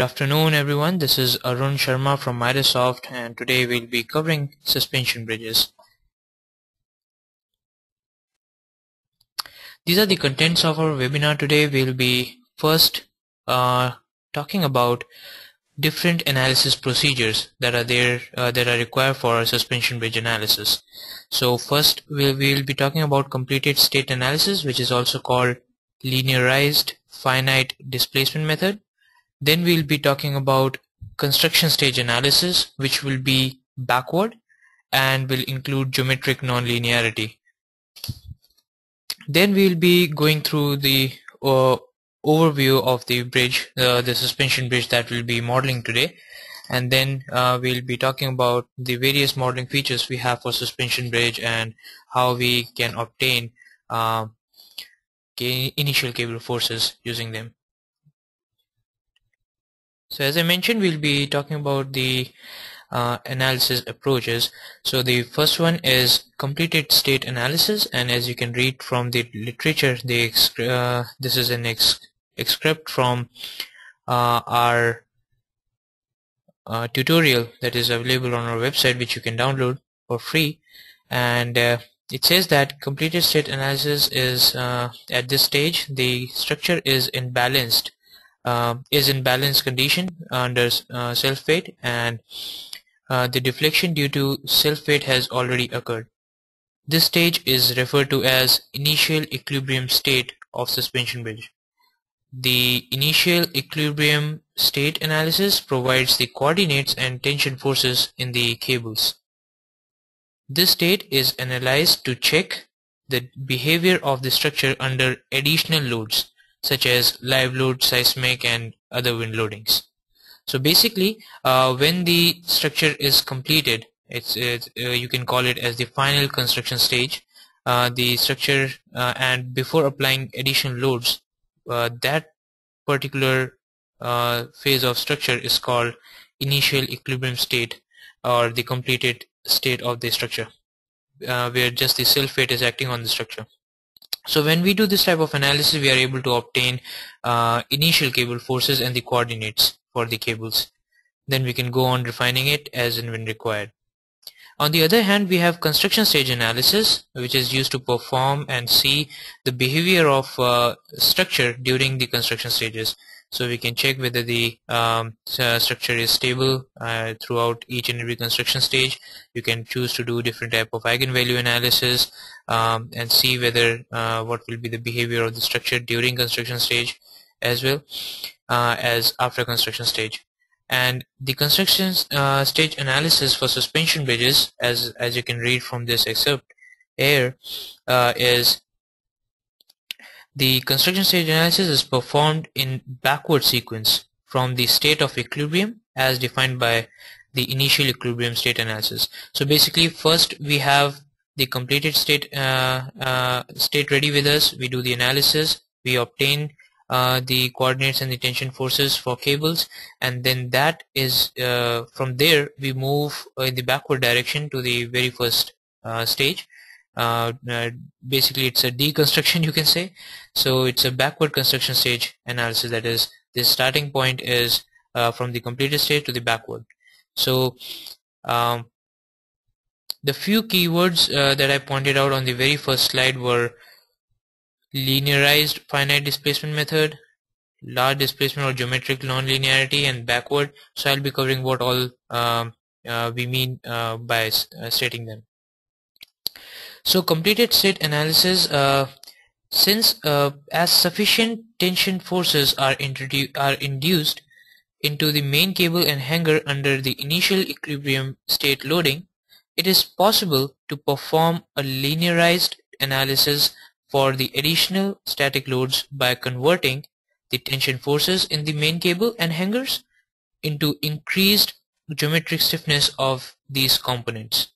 Good afternoon everyone, this is Arun Sharma from MIDASoft and today we'll be covering suspension bridges. These are the contents of our webinar today. We'll be first uh, talking about different analysis procedures that are there uh, that are required for suspension bridge analysis. So first we'll, we'll be talking about completed state analysis which is also called linearized finite displacement method. Then we'll be talking about construction stage analysis which will be backward and will include geometric nonlinearity. Then we'll be going through the uh, overview of the bridge, uh, the suspension bridge that we'll be modeling today and then uh, we'll be talking about the various modeling features we have for suspension bridge and how we can obtain uh, initial cable forces using them. So as I mentioned we'll be talking about the uh, analysis approaches. So the first one is completed state analysis and as you can read from the literature the uh, this is an ex excerpt from uh, our uh, tutorial that is available on our website which you can download for free and uh, it says that completed state analysis is uh, at this stage the structure is in uh, is in balanced condition under uh, self weight and uh, the deflection due to self weight has already occurred. This stage is referred to as initial equilibrium state of suspension bridge. The initial equilibrium state analysis provides the coordinates and tension forces in the cables. This state is analyzed to check the behavior of the structure under additional loads such as live load, seismic and other wind loadings. So basically uh, when the structure is completed it's, it's uh, you can call it as the final construction stage uh, the structure uh, and before applying additional loads uh, that particular uh, phase of structure is called initial equilibrium state or the completed state of the structure where just the self weight is acting on the structure. So when we do this type of analysis we are able to obtain uh, initial cable forces and the coordinates for the cables. Then we can go on refining it as and when required. On the other hand, we have construction stage analysis, which is used to perform and see the behavior of uh, structure during the construction stages. So we can check whether the um, uh, structure is stable uh, throughout each and every construction stage. You can choose to do different type of eigenvalue analysis um, and see whether uh, what will be the behavior of the structure during construction stage as well uh, as after construction stage and the construction uh, stage analysis for suspension bridges as as you can read from this excerpt here uh, is the construction stage analysis is performed in backward sequence from the state of equilibrium as defined by the initial equilibrium state analysis. So basically first we have the completed state uh, uh state ready with us. We do the analysis. We obtain uh, the coordinates and the tension forces for cables. And then that is uh, from there we move in the backward direction to the very first uh, stage uh, uh, basically it's a deconstruction you can say so it's a backward construction stage analysis that is the starting point is from the completed stage to the backward so um, the few keywords that I pointed out on the very first slide were linearized finite displacement method, large displacement or geometric nonlinearity, and backward. So I'll be covering what all um, uh, we mean uh, by uh, stating them. So completed state analysis, uh, since uh, as sufficient tension forces are, are induced into the main cable and hanger under the initial equilibrium state loading, it is possible to perform a linearized analysis for the additional static loads by converting the tension forces in the main cable and hangers into increased geometric stiffness of these components.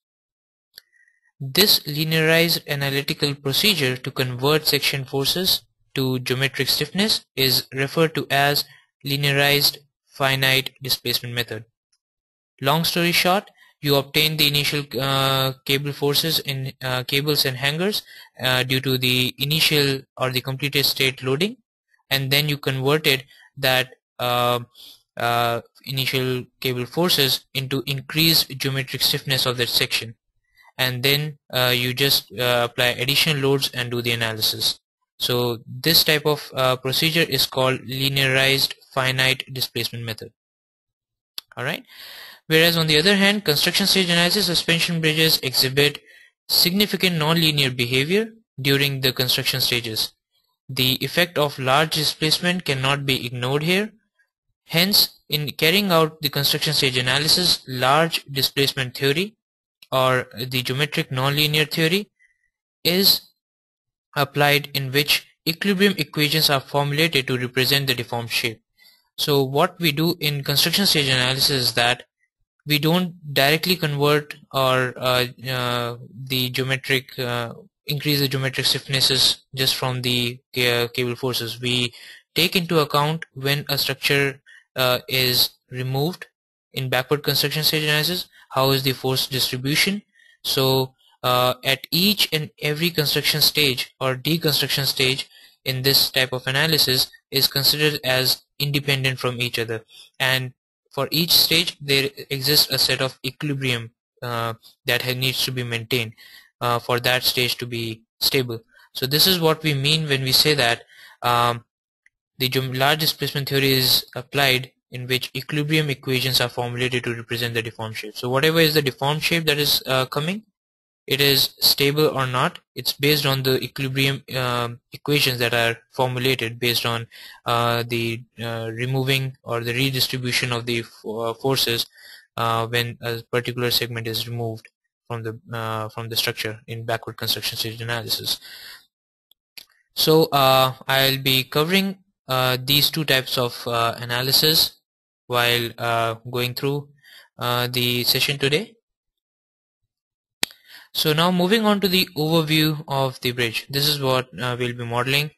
This linearized analytical procedure to convert section forces to geometric stiffness is referred to as linearized finite displacement method. Long story short, you obtain the initial uh, cable forces in uh, cables and hangers uh, due to the initial or the completed state loading and then you converted that uh, uh, initial cable forces into increased geometric stiffness of that section and then uh, you just uh, apply additional loads and do the analysis. So this type of uh, procedure is called linearized finite displacement method. Alright? Whereas on the other hand construction stage analysis suspension bridges exhibit significant nonlinear behavior during the construction stages. The effect of large displacement cannot be ignored here. Hence in carrying out the construction stage analysis large displacement theory or the geometric nonlinear theory is applied in which equilibrium equations are formulated to represent the deformed shape. So what we do in construction stage analysis is that we don't directly convert or uh, uh, the geometric uh, increase the geometric stiffnesses just from the cable forces. We take into account when a structure uh, is removed in backward construction stage analysis how is the force distribution? So uh, at each and every construction stage or deconstruction stage in this type of analysis is considered as independent from each other. And for each stage there exists a set of equilibrium uh, that needs to be maintained uh, for that stage to be stable. So this is what we mean when we say that um, the large displacement theory is applied in which equilibrium equations are formulated to represent the deformed shape. So whatever is the deformed shape that is uh, coming, it is stable or not. It's based on the equilibrium uh, equations that are formulated based on uh, the uh, removing or the redistribution of the uh, forces uh, when a particular segment is removed from the from the structure in backward construction stage analysis. So I'll be covering uh, these two types of uh, analysis while uh, going through uh, the session today. So now moving on to the overview of the bridge. This is what uh, we'll be modeling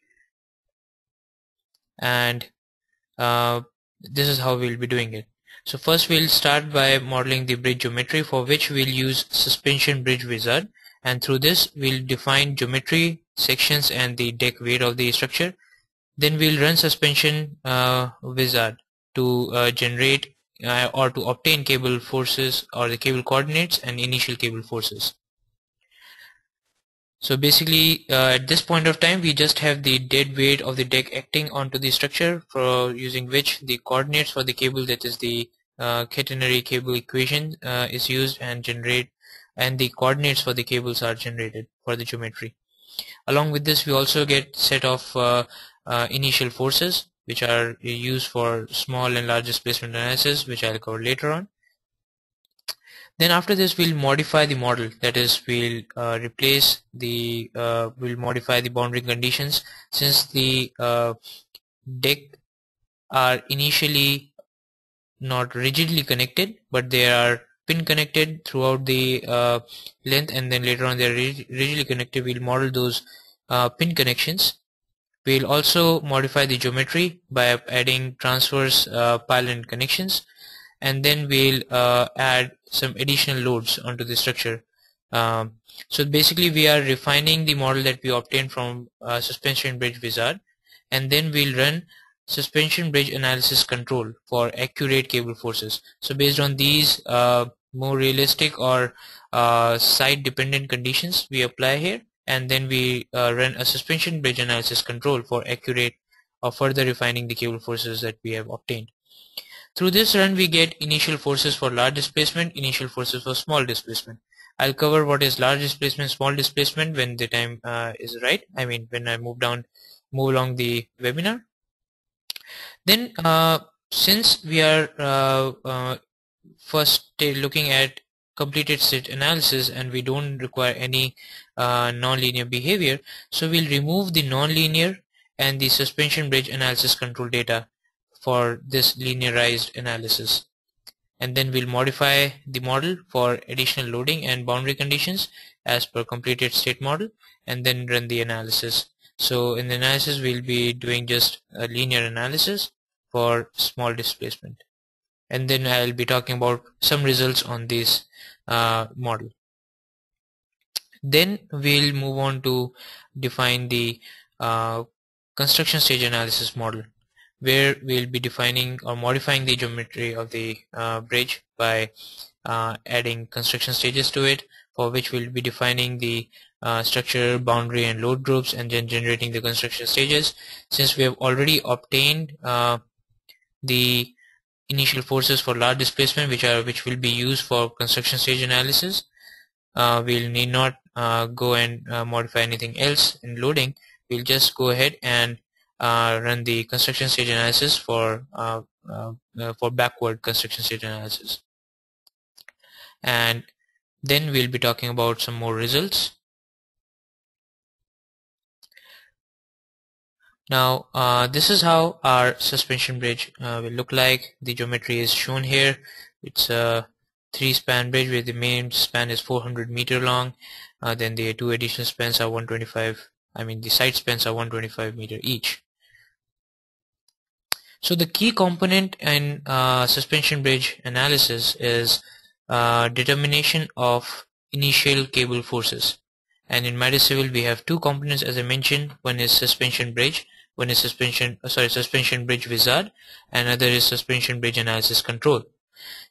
and this is how we'll be doing it. So first we'll start by modeling the bridge geometry for which we'll use suspension bridge wizard and through this we'll define geometry sections and the deck weight of the structure then we'll run suspension uh, wizard to uh, generate uh, or to obtain cable forces or the cable coordinates and initial cable forces. So basically uh, at this point of time we just have the dead weight of the deck acting onto the structure for using which the coordinates for the cable that is the uh, catenary cable equation uh, is used and generate and the coordinates for the cables are generated for the geometry. Along with this we also get set of uh, uh, initial forces which are used for small and large displacement analysis which I'll cover later on. Then after this we'll modify the model. That is we'll uh, replace the uh, we'll modify the boundary conditions. Since the uh, deck are initially not rigidly connected but they are pin connected throughout the uh, length and then later on they're rigidly connected we'll model those uh, pin connections We'll also modify the geometry by adding transverse uh, pylon connections and then we'll uh, add some additional loads onto the structure. Um, so basically we are refining the model that we obtained from uh, suspension bridge wizard and then we'll run suspension bridge analysis control for accurate cable forces. So based on these uh, more realistic or uh, site dependent conditions we apply here and then we uh, run a suspension bridge analysis control for accurate or further refining the cable forces that we have obtained. Through this run we get initial forces for large displacement, initial forces for small displacement. I'll cover what is large displacement, small displacement when the time uh, is right. I mean when I move down, move along the webinar. Then uh, since we are uh, uh first looking at completed state analysis and we don't require any uh, nonlinear behavior. So we'll remove the nonlinear and the suspension bridge analysis control data for this linearized analysis. And then we'll modify the model for additional loading and boundary conditions as per completed state model and then run the analysis. So in the analysis we'll be doing just a linear analysis for small displacement and then I'll be talking about some results on this uh, model then we'll move on to define the uh, construction stage analysis model where we'll be defining or modifying the geometry of the uh, bridge by uh, adding construction stages to it for which we'll be defining the uh, structure, boundary and load groups and then generating the construction stages. Since we have already obtained uh, the initial forces for large displacement which are which will be used for construction stage analysis, uh, we'll need not uh, go and uh, modify anything else in loading. We'll just go ahead and uh, run the construction stage analysis for for backward construction stage analysis. And then we'll be talking about some more results now uh, this is how our suspension bridge uh, will look like. The geometry is shown here. It's a three span bridge where the main span is 400 meter long. Uh, then the two additional spans are 125 I mean the side spans are 125 meter each. So the key component in uh, suspension bridge analysis is uh, determination of initial cable forces. And in MIDAS Civil we have two components as I mentioned. One is suspension bridge one is suspension uh, sorry suspension bridge wizard and other is suspension bridge analysis control.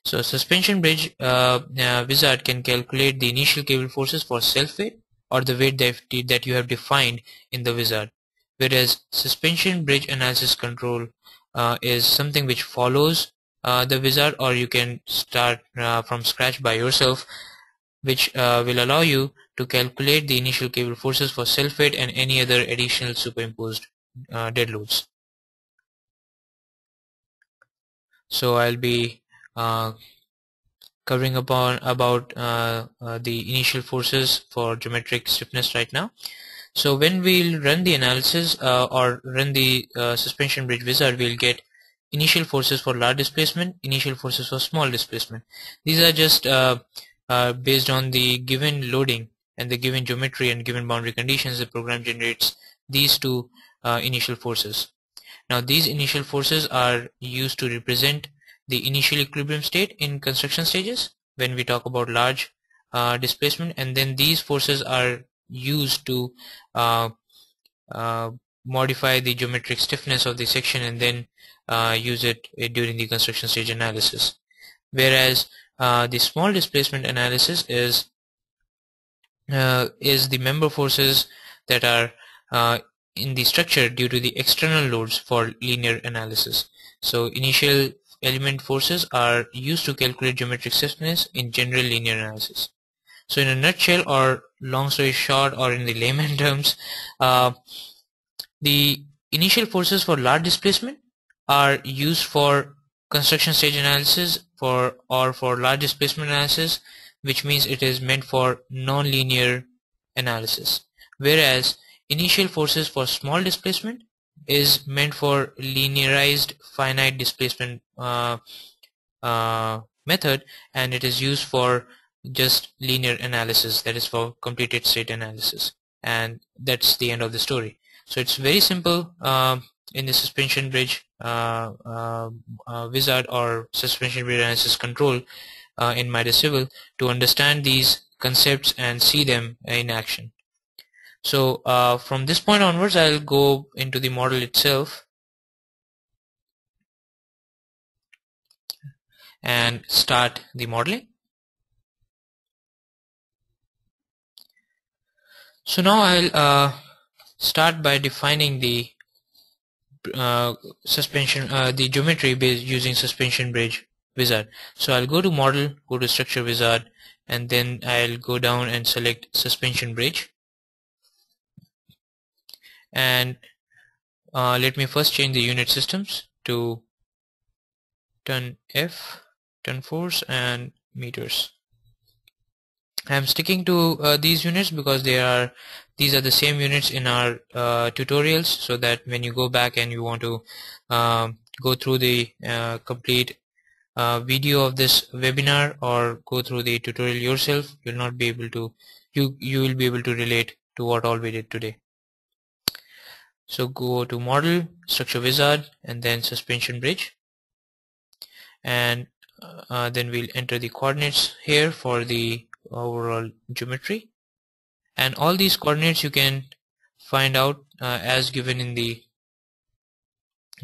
So suspension bridge uh, uh, wizard can calculate the initial cable forces for self weight or the weight that, you have defined in the wizard. Whereas suspension bridge analysis control uh, is something which follows uh, the wizard or you can start uh, from scratch by yourself which will allow you to calculate the initial cable forces for self-weight and any other additional superimposed dead loads. So I'll be uh, covering upon about uh, uh, the initial forces for geometric stiffness right now. So when we'll run the analysis or run the suspension bridge wizard, we'll get initial forces for large displacement, initial forces for small displacement. These are just uh, uh, based on the given loading and the given geometry and given boundary conditions the program generates these two uh, initial forces. Now these initial forces are used to represent the initial equilibrium state in construction stages when we talk about large uh, displacement and then these forces are used to uh, uh, modify the geometric stiffness of the section and then uh, use it uh, during the construction stage analysis. Whereas uh, the small displacement analysis is is the member forces that are in the structure due to the external loads for linear analysis. So initial element forces are used to calculate geometric stiffness in general linear analysis. So in a nutshell or long story short or in the layman terms, uh, the initial forces for large displacement are used for construction stage analysis for or for large displacement analysis which means it is meant for non-linear analysis whereas initial forces for small displacement is meant for linearized finite displacement uh, uh, method and it is used for just linear analysis that is for completed state analysis and that's the end of the story so it's very simple uh, in the suspension bridge uh, uh, uh, wizard or suspension bridge analysis control in MIDAS Civil to understand these concepts and see them in action. So uh, from this point onwards I'll go into the model itself. And start the modeling. So now I'll uh, start by defining the uh, suspension uh, the geometry based using suspension bridge wizard. So I'll go to model go to structure wizard and then I'll go down and select suspension bridge and uh, let me first change the unit systems to ton F ton force and meters. I'm sticking to uh, these units because they are these are the same units in our uh, tutorials so that when you go back and you want to uh, go through the uh, complete uh, video of this webinar or go through the tutorial yourself you'll not be able to you you will be able to relate to what all we did today so go to model structure wizard and then suspension bridge. And uh, then we'll enter the coordinates here for the overall geometry. And all these coordinates you can find out uh, as given in the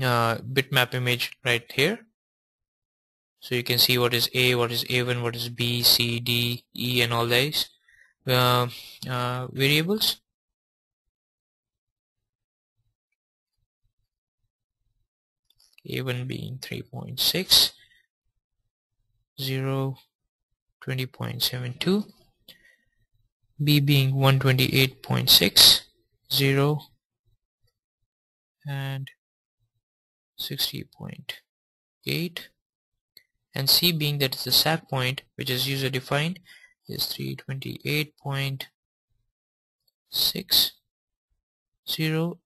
uh, bitmap image right here. So you can see what is A, what is A1, what is B, C, D, E and all these uh, uh, variables A1 being 3.6 0 20.72 B being 128.6 0 and 60.8 and C being that is the sag point which is user defined is 328.6 0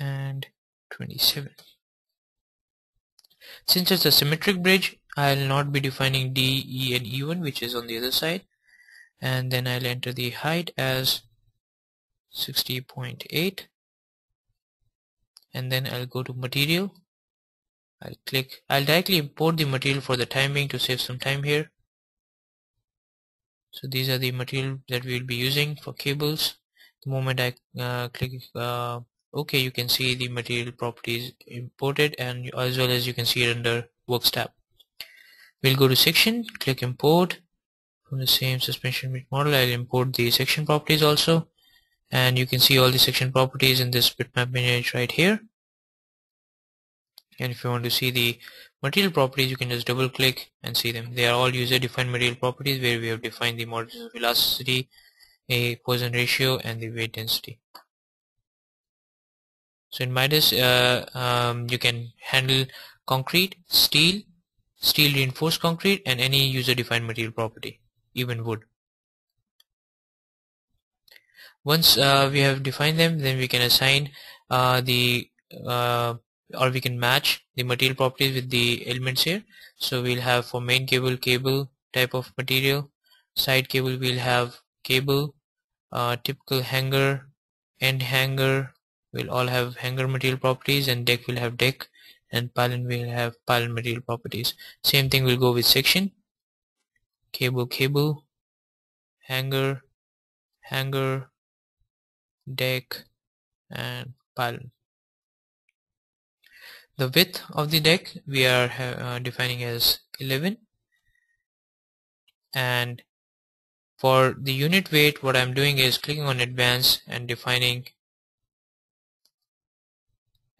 and 27 since it's a symmetric bridge I'll not be defining D, E and E1 which is on the other side. And then I'll enter the height as 60.8 and then I'll go to material. I'll click I'll directly import the material for the time being to save some time here. So these are the material that we'll be using for cables. The moment I uh, click uh, OK you can see the material properties imported and as well as you can see it under works tab. We'll go to section click import. From the same suspension model I'll import the section properties also. And you can see all the section properties in this bitmap image right here. And if you want to see the material properties you can just double click and see them. They are all user defined material properties where we have defined the modulus velocity a Poisson ratio and the weight density so in Midas uh, um, you can handle concrete steel steel reinforced concrete and any user defined material property even wood. Once uh, we have defined them then we can assign uh, the uh, or we can match the material properties with the elements here. So we'll have for main cable cable type of material. Side cable we'll have cable uh, typical hanger end hanger will all have hanger material properties and deck will have deck and pylon will have pylon material properties. Same thing will go with section. Cable cable hanger hanger deck and pylon the width of the deck we are uh, defining as 11 and for the unit weight what I'm doing is clicking on advanced and defining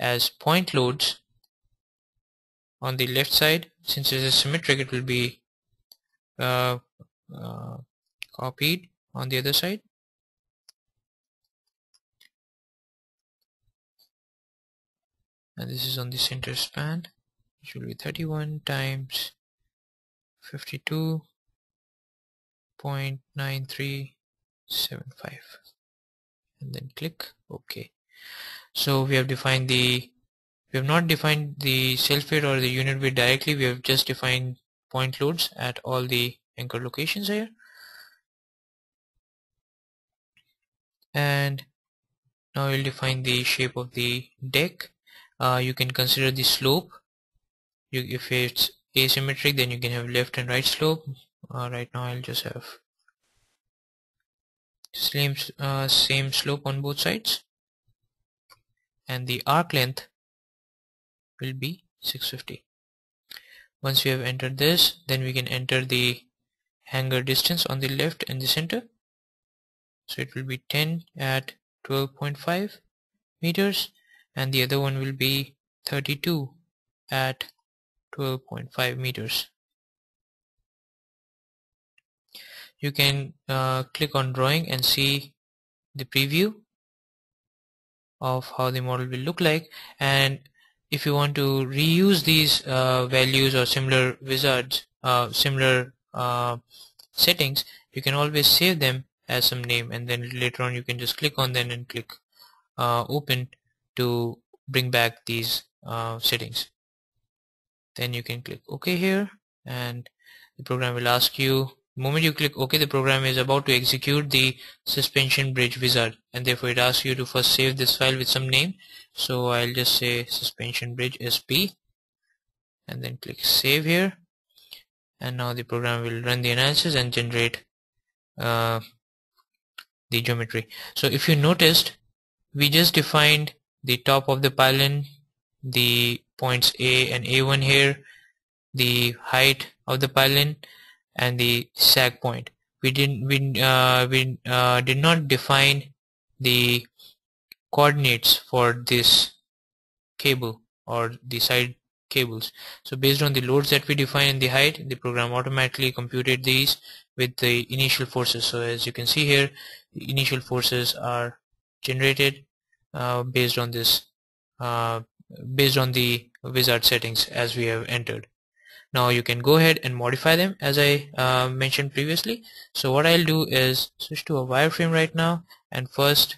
as point loads on the left side. Since it is symmetric it will be uh, uh, copied on the other side. And this is on the center span which will be 31 times 52.9375 and then click OK so we have defined the we have not defined the self weight or the unit weight directly. We have just defined point loads at all the anchor locations here. And now we'll define the shape of the deck. Uh, you can consider the slope. You, if it's asymmetric then you can have left and right slope. Uh, right now I'll just have same uh, same slope on both sides and the arc length will be 650 once we have entered this then we can enter the hanger distance on the left and the center. So it will be 10 at 12.5 meters and the other one will be 32 at 12.5 meters. You can uh, click on drawing and see the preview of how the model will look like. And if you want to reuse these uh, values or similar wizards uh, similar uh, settings you can always save them as some name. And then later on you can just click on them and click uh, open to bring back these uh, settings. Then you can click OK here and the program will ask you moment you click OK the program is about to execute the suspension bridge wizard and therefore it asks you to first save this file with some name. So I'll just say suspension bridge SP and then click save here. And now the program will run the analysis and generate uh, the geometry. So if you noticed we just defined the top of the pylon the points A and A1 here the height of the pylon and the sag point. We didn't we, uh, we uh, did not define the coordinates for this cable or the side cables. So based on the loads that we define in the height the program automatically computed these with the initial forces. So as you can see here the initial forces are generated uh, based on this uh, based on the wizard settings as we have entered now you can go ahead and modify them as I uh, mentioned previously. So what I'll do is switch to a wireframe right now and first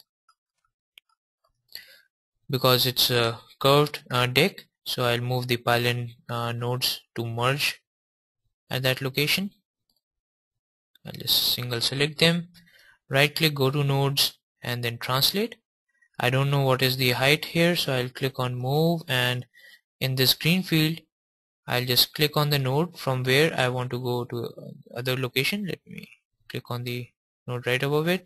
because it's a curved uh, deck so I'll move the pylon uh, nodes to merge at that location. I'll just single select them right click go to nodes and then translate. I don't know what is the height here so I'll click on move and in this green field I'll just click on the node from where I want to go to other location. Let me click on the node right above it.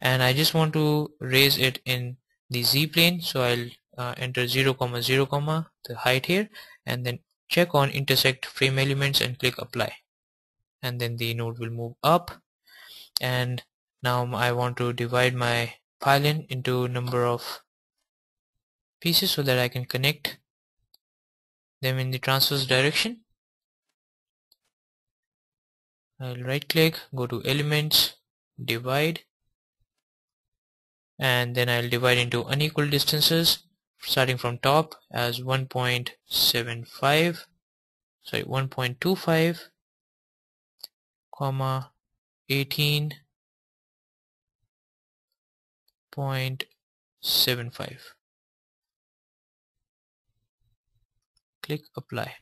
And I just want to raise it in the z plane. So I'll uh, enter 0 comma 0 comma the height here and then check on intersect frame elements and click apply. And then the node will move up. And now I want to divide my pylon into number of pieces so that I can connect them in the transverse direction. I'll right click go to elements divide and then I'll divide into unequal distances starting from top as 1.75 sorry 1.25 comma 18.75 click apply.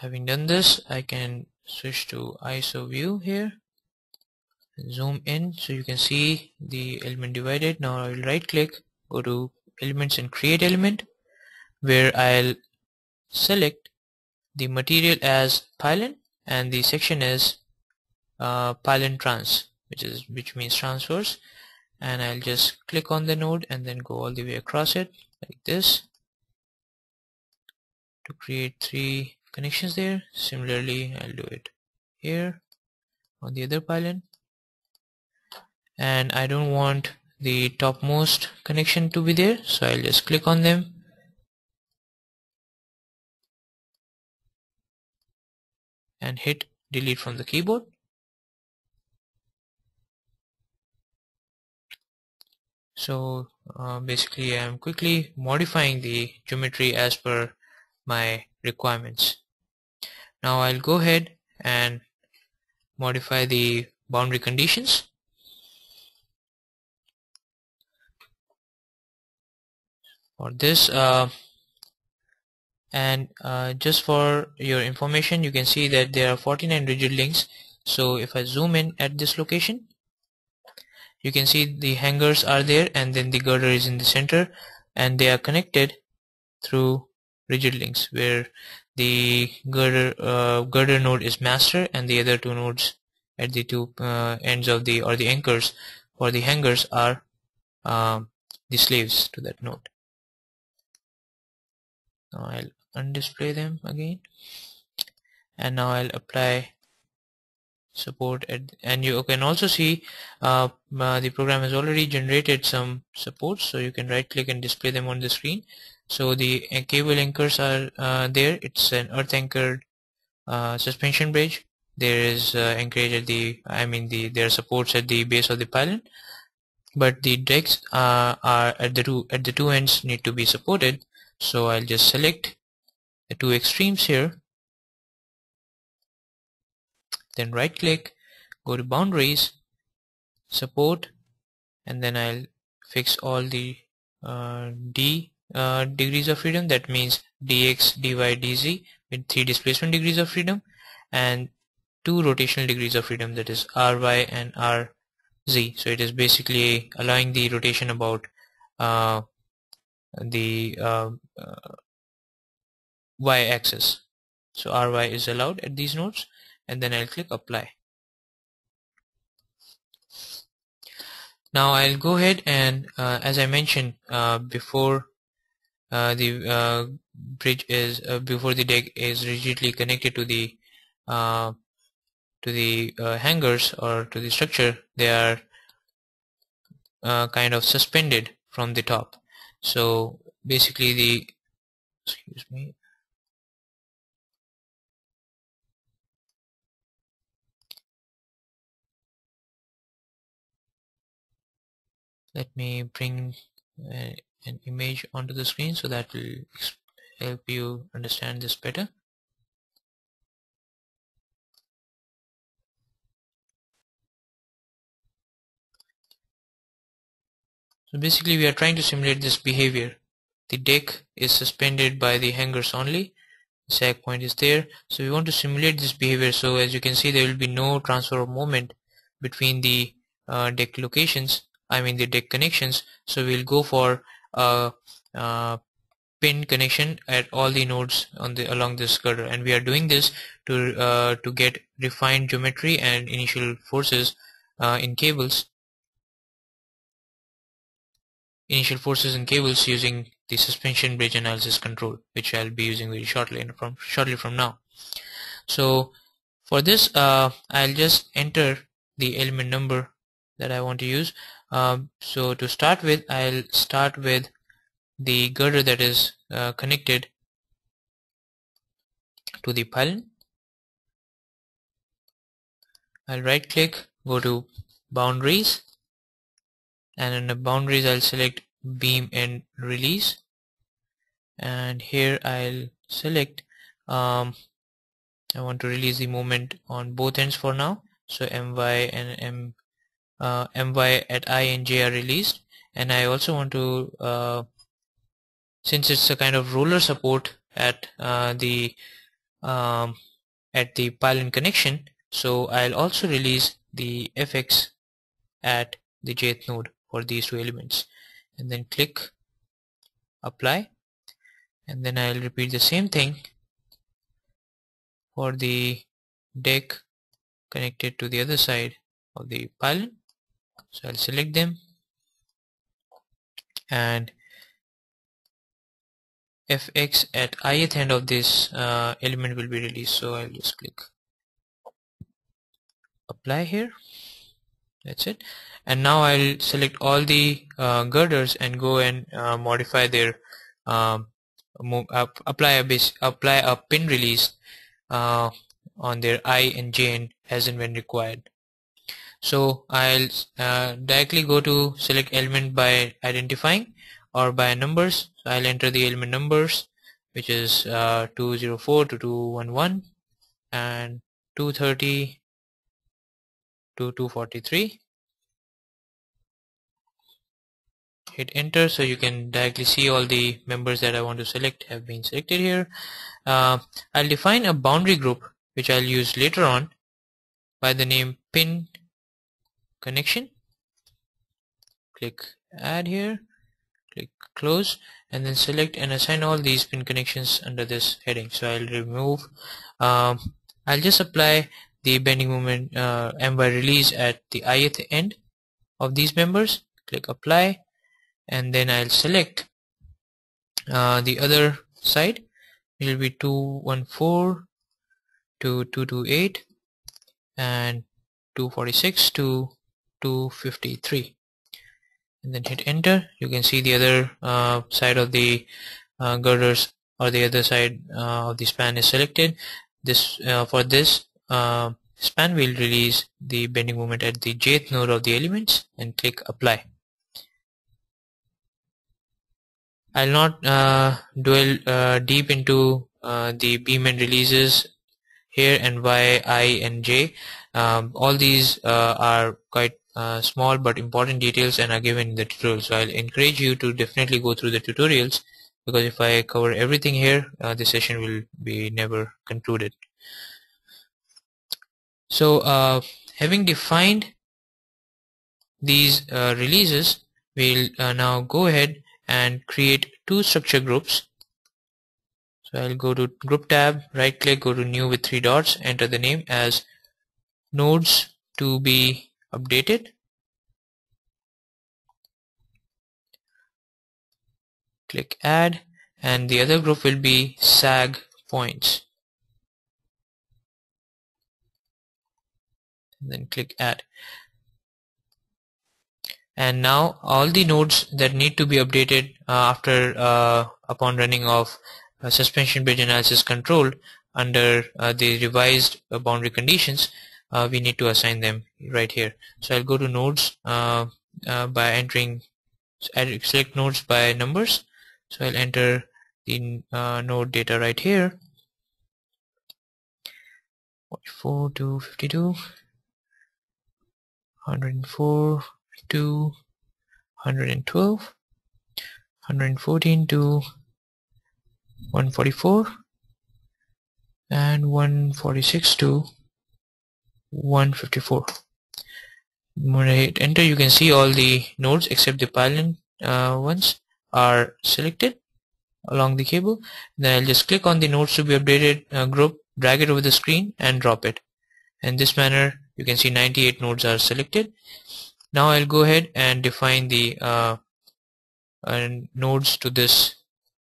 Having done this I can switch to ISO view here. Zoom in so you can see the element divided. Now I will right click go to elements and create element where I'll select the material as pylon and the section is uh, pylon trans which is which means transverse and I'll just click on the node and then go all the way across it like this to create three connections there. Similarly I'll do it here on the other pylon. And I don't want the topmost connection to be there so I'll just click on them. And hit delete from the keyboard so uh, basically I'm quickly modifying the geometry as per my requirements. Now I'll go ahead and modify the boundary conditions. For this uh, and uh, just for your information you can see that there are 49 rigid links. So if I zoom in at this location you can see the hangers are there and then the girder is in the center and they are connected through rigid links where the girder uh, girder node is master and the other two nodes at the two uh, ends of the or the anchors for the hangers are um, the slaves to that node. Now I'll undisplay them again. And now I'll apply support at, and you can also see uh, uh, the program has already generated some supports so you can right click and display them on the screen. So the uh, cable anchors are uh, there. It's an earth anchored uh, suspension bridge. There is uh, anchorage at the I mean the there are supports at the base of the pylon. But the decks are at the two at the two ends need to be supported. So I'll just select the two extremes here then right click go to boundaries support and then I'll fix all the uh, D uh, degrees of freedom. That means dx dy dz with three displacement degrees of freedom and two rotational degrees of freedom. That is ry and rz so it is basically allowing the rotation about uh, the uh, uh, y-axis. So ry is allowed at these nodes and then I'll click apply. Now I'll go ahead and uh, as I mentioned uh, before uh, the uh, bridge is uh, before the deck is rigidly connected to the uh, to the hangers or to the structure they are kind of suspended from the top. So basically the excuse me let me bring uh, an image onto the screen so that will help you understand this better. So basically we are trying to simulate this behavior. The deck is suspended by the hangers only. The sag point is there. So we want to simulate this behavior. So as you can see there will be no transfer of moment between the uh, deck locations I mean the deck connections. So we'll go for a, a pin connection at all the nodes on the along this girder and we are doing this to uh, to get refined geometry and initial forces uh, in cables. Initial forces in cables using the suspension bridge analysis control which I'll be using very shortly from shortly from now. So for this uh, I'll just enter the element number that I want to use um, so to start with I'll start with the girder that is uh, connected to the pylon I'll right click go to boundaries and in the boundaries I'll select beam and release. And here I'll select um, I want to release the moment on both ends for now. So my and m uh, my at i and j are released. And I also want to uh, since it's a kind of roller support at uh, the um, at the pylon connection so I'll also release the fx at the jth node for these two elements. And then click apply. And then I'll repeat the same thing for the deck connected to the other side of the pylon so I'll select them. And fx at ith end of this uh, element will be released. So I'll just click apply here. That's it. And now I'll select all the uh, girders and go and uh, modify their um, apply a base apply a pin release uh, on their I and J end as and when required so I'll uh, directly go to select element by identifying or by numbers. So I'll enter the element numbers which is uh, 204 to 211 and 230 to 243 hit enter so you can directly see all the members that I want to select have been selected here. Uh, I'll define a boundary group which I'll use later on by the name pin connection. Click add here. Click close. And then select and assign all these pin connections under this heading. So I'll remove um, I'll just apply the bending moment uh, by release at the ith end of these members. Click apply. And then I'll select uh, the other side. It will be 214 to 228 and 246 to 253 and then hit enter. You can see the other uh, side of the uh, girders or the other side uh, of the span is selected. This uh, for this uh, span will release the bending moment at the jth node of the elements and click apply. I'll not uh, dwell deep into the beam and releases here and y i and j. Um, all these are quite uh, small but important details and are given in the tutorial so I'll encourage you to definitely go through the tutorials because if I cover everything here uh, the session will be never concluded. So uh, having defined these uh, releases we'll uh, now go ahead and create two structure groups. So I'll go to group tab right click go to new with three dots enter the name as nodes to be updated. Click add and the other group will be sag points. And then click add. And now all the nodes that need to be updated uh, after uh, upon running of uh, suspension bridge analysis control under uh, the revised boundary conditions uh, we need to assign them right here. So I'll go to nodes uh, uh, by entering select nodes by numbers. So I'll enter the uh, node data right here. 44 to 52 104 to 112 114 to 144 and 146 to 154 when I hit enter you can see all the nodes except the pylon uh, ones are selected along the cable. Then I'll just click on the nodes to be updated uh, group drag it over the screen and drop it. In this manner you can see 98 nodes are selected. Now I'll go ahead and define the uh, uh, nodes to this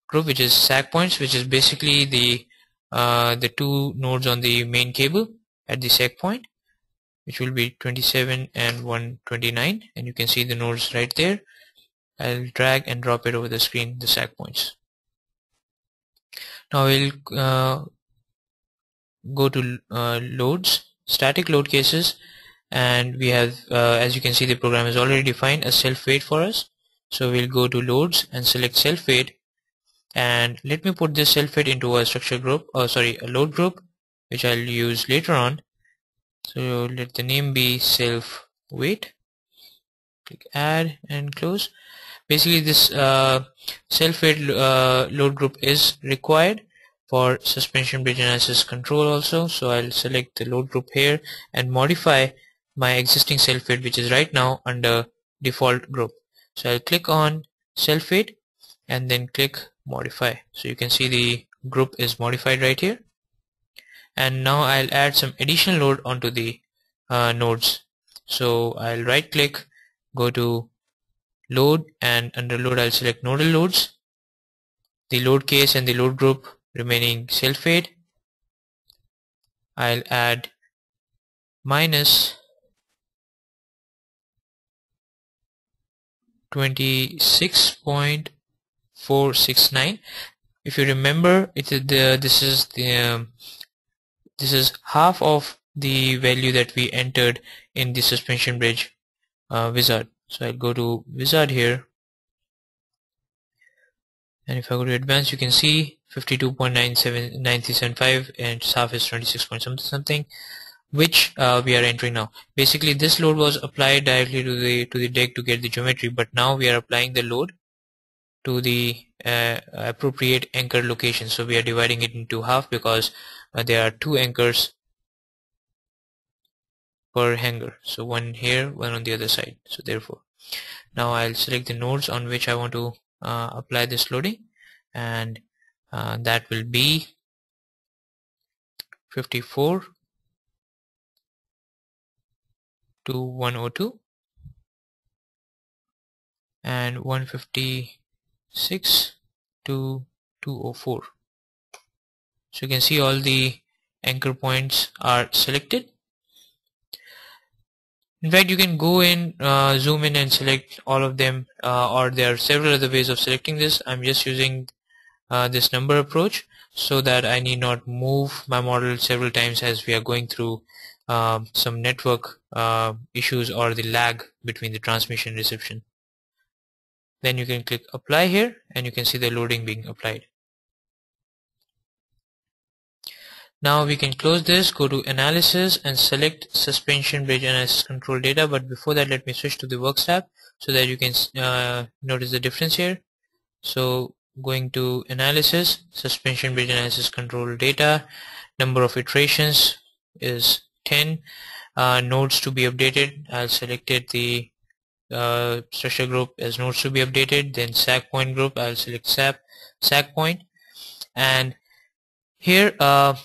group which is sag points which is basically the uh, the two nodes on the main cable at the sag point which will be 27 and 129 and you can see the nodes right there. I'll drag and drop it over the screen the sag points. Now we'll uh, go to uh, loads static load cases. And we have uh, as you can see the program has already defined a self weight for us. So we'll go to loads and select self weight and let me put this self weight into a structure group oh sorry a load group which I'll use later on so let the name be self weight. Click add and close. Basically this uh, self weight uh, load group is required for suspension bridge analysis control also. So I'll select the load group here and modify my existing self weight which is right now under default group. So I'll click on self weight and then click modify. So you can see the group is modified right here and now I'll add some additional load onto the uh, nodes. So I'll right click go to load and under load I'll select nodal loads. The load case and the load group remaining weight I'll add minus 26.469 if you remember it is the this is the um, this is half of the value that we entered in the suspension bridge uh, wizard. So I'll go to wizard here. And if I go to advanced you can see 52.97975 and half is 26 point something which uh, we are entering now. Basically this load was applied directly to the to the deck to get the geometry but now we are applying the load to the uh, appropriate anchor location. So we are dividing it into half because there are two anchors per hanger so one here one on the other side. So therefore now I'll select the nodes on which I want to uh, apply this loading. And uh, that will be 54 to 102 and 156 to 204 so you can see all the anchor points are selected. In fact you can go in uh, zoom in and select all of them uh, or there are several other ways of selecting this. I'm just using uh, this number approach so that I need not move my model several times as we are going through um, some network uh, issues or the lag between the transmission and reception. Then you can click apply here and you can see the loading being applied now we can close this go to analysis and select suspension bridge analysis control data but before that let me switch to the works tab so that you can uh, notice the difference here. So going to analysis suspension bridge analysis control data number of iterations is 10 uh, nodes to be updated I'll selected the uh, structure group as nodes to be updated then sag point group I'll select sag, sag point. And here uh,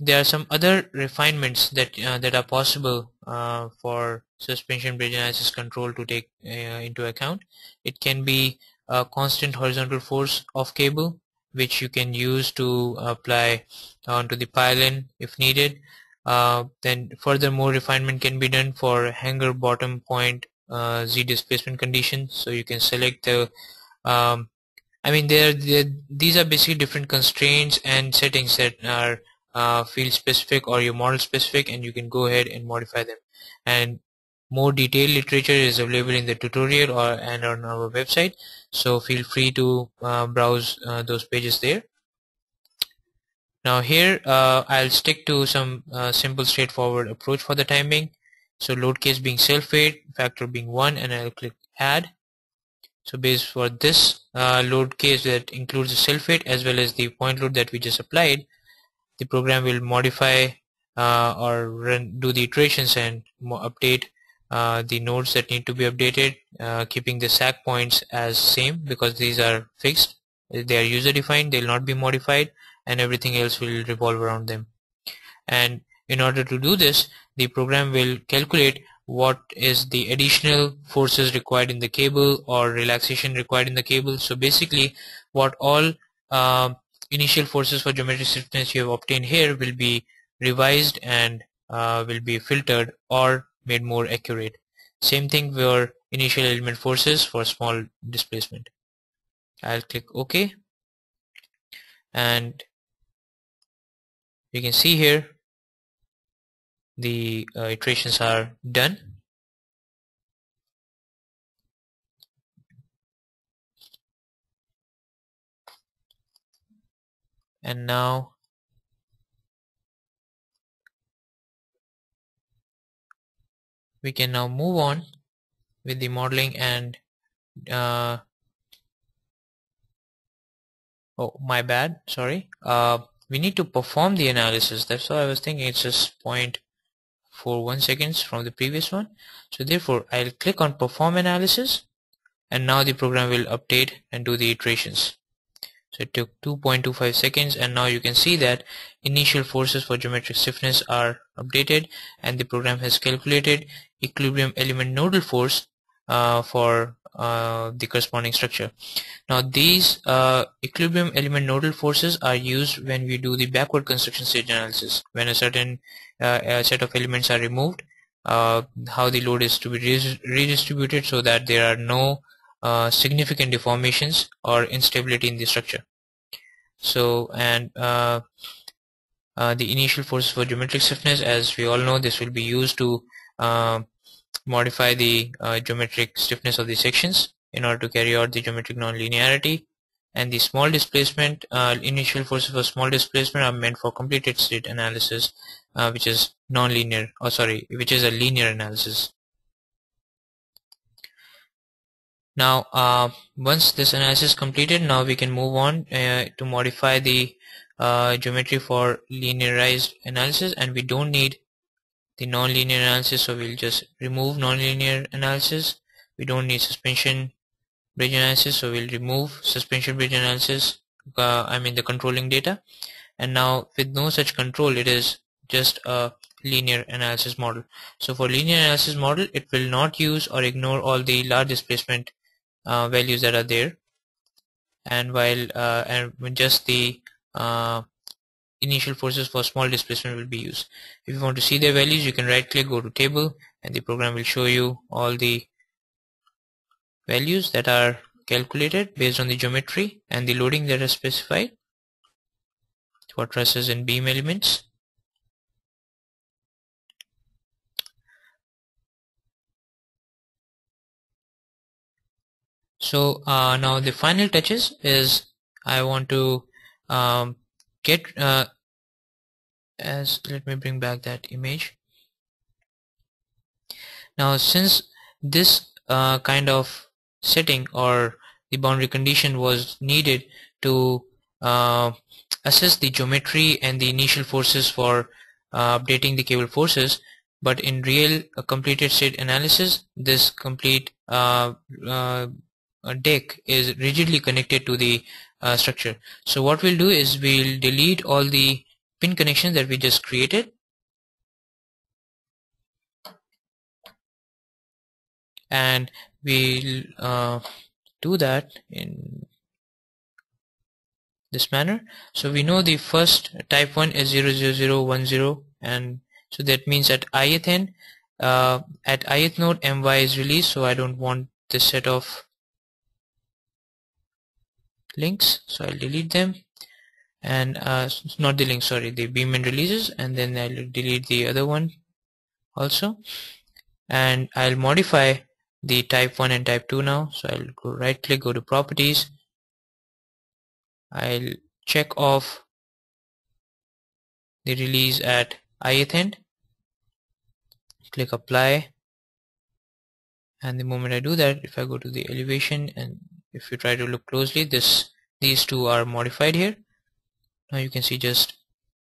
there are some other refinements that uh, that are possible uh, for suspension bridge analysis control to take uh, into account. It can be a constant horizontal force of cable which you can use to apply onto the pylon if needed. Uh, then furthermore refinement can be done for hanger bottom point uh, Z displacement conditions so you can select the um, I mean they're, these are basically different constraints and settings that are uh, field specific or your model specific and you can go ahead and modify them. And more detailed literature is available in the tutorial or and on our website. So feel free to uh, browse uh, those pages there. Now here uh, I'll stick to some uh, simple straightforward approach for the timing. So load case being self weight factor being 1 and I'll click add. So base for this uh, load case that includes the self weight as well as the point load that we just applied the program will modify uh, or run, do the iterations and update uh, the nodes that need to be updated uh, keeping the sag points as same because these are fixed. They are user defined they will not be modified and everything else will revolve around them. And in order to do this the program will calculate what is the additional forces required in the cable or relaxation required in the cable. So basically what all uh, initial forces for geometric stiffness you have obtained here will be revised and uh, will be filtered or made more accurate. Same thing for initial element forces for small displacement. I'll click OK and you can see here the uh, iterations are done. And now we can now move on with the modeling and uh, oh my bad sorry. Uh, we need to perform the analysis. That's why I was thinking it's just point for one seconds from the previous one. So therefore I'll click on perform analysis and now the program will update and do the iterations so it took 2.25 seconds and now you can see that initial forces for geometric stiffness are updated and the program has calculated equilibrium element nodal force uh, for uh, the corresponding structure. Now these uh, equilibrium element nodal forces are used when we do the backward construction stage analysis. When a certain uh, a set of elements are removed, uh, how the load is to be redistributed so that there are no uh, significant deformations or instability in the structure. So and uh, uh, the initial forces for geometric stiffness as we all know this will be used to uh, modify the uh, geometric stiffness of the sections in order to carry out the geometric nonlinearity and the small displacement initial forces for small displacement are meant for completed state analysis which is nonlinear or sorry which is a linear analysis now uh, once this analysis is completed now we can move on uh, to modify the uh, geometry for linearized analysis and we don't need the nonlinear analysis so we'll just remove nonlinear analysis. We don't need suspension bridge analysis so we'll remove suspension bridge analysis uh, I mean the controlling data. And now with no such control it is just a linear analysis model. So for linear analysis model it will not use or ignore all the large displacement uh, values that are there. And while uh, and just the uh, initial forces for small displacement will be used. If you want to see their values you can right click go to table and the program will show you all the values that are calculated based on the geometry and the loading that are specified. For trusses and beam elements so uh, now the final touches is I want to um, get uh, as let me bring back that image. Now since this uh, kind of setting or the boundary condition was needed to uh, assess the geometry and the initial forces for uh, updating the cable forces but in real completed state analysis this complete uh, deck is rigidly connected to the uh, structure. So what we'll do is we'll delete all the pin connections that we just created. And we'll uh, do that in this manner. So we know the first type 1 is 00010 and so that means at ith end uh, at ith node my is released. So I don't want this set of links so I'll delete them. And uh, not the link sorry the beam and releases and then I'll delete the other one also. And I'll modify the type 1 and type 2 now. So I'll go right click go to properties. I'll check off the release at ith end. Click apply. And the moment I do that if I go to the elevation and if you try to look closely this these two are modified here. Now you can see just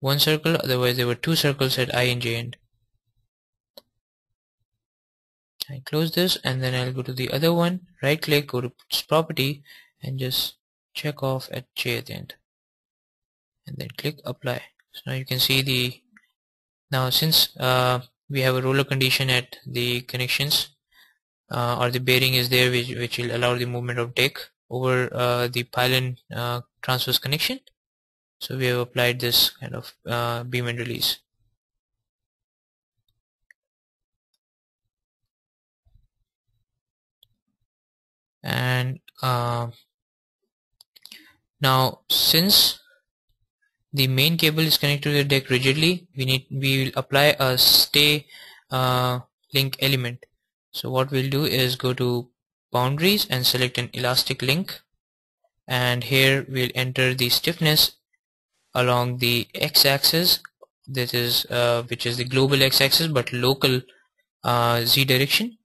one circle otherwise there were two circles at i and j end. I close this and then I'll go to the other one right click go to property and just check off at j at the end. And then click apply. So now you can see the now since uh, we have a roller condition at the connections or the bearing is there which, which will allow the movement of deck over uh, the pylon uh, transverse connection. So we have applied this kind of uh, beam and release. And uh, now since the main cable is connected to the deck rigidly we need we will apply a stay uh, link element so what we'll do is go to boundaries and select an elastic link. And here we'll enter the stiffness along the x-axis. This is uh, which is the global x-axis but local uh, z direction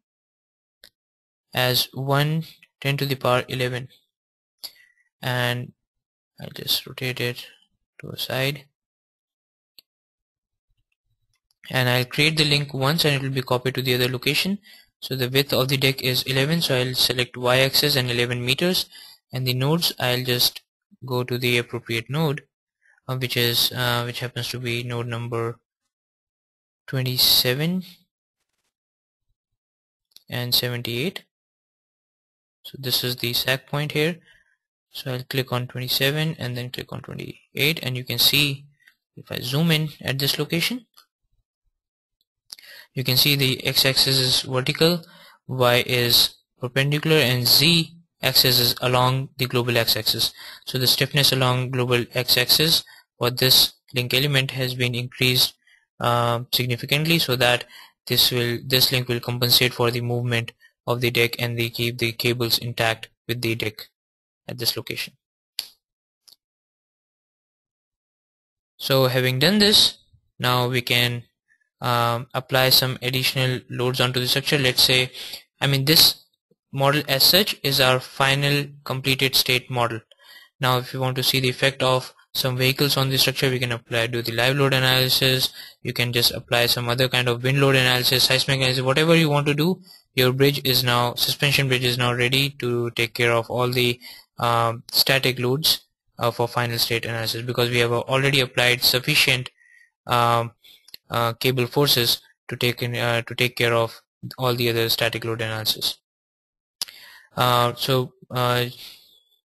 as 1 10 to the power 11 and I'll just rotate it to a side. And I'll create the link once and it will be copied to the other location so the width of the deck is 11 so I'll select y-axis and 11 meters. And the nodes I'll just go to the appropriate node uh, which is uh, which happens to be node number 27 and 78 so this is the sag point here. So I'll click on 27 and then click on 28 and you can see if I zoom in at this location you can see the x-axis is vertical y is perpendicular and z axis is along the global x-axis so the stiffness along global x-axis for this link element has been increased uh, significantly so that this will this link will compensate for the movement of the deck and they keep the cables intact with the deck at this location. So having done this, now we can um, apply some additional loads onto the structure. Let's say, I mean this model as such is our final completed state model. Now if you want to see the effect of some vehicles on the structure we can apply do the live load analysis you can just apply some other kind of wind load analysis seismic analysis whatever you want to do your bridge is now suspension bridge is now ready to take care of all the um, static loads uh, for final state analysis because we have already applied sufficient um, uh, cable forces to take in, uh, to take care of all the other static load analysis. Uh, so uh,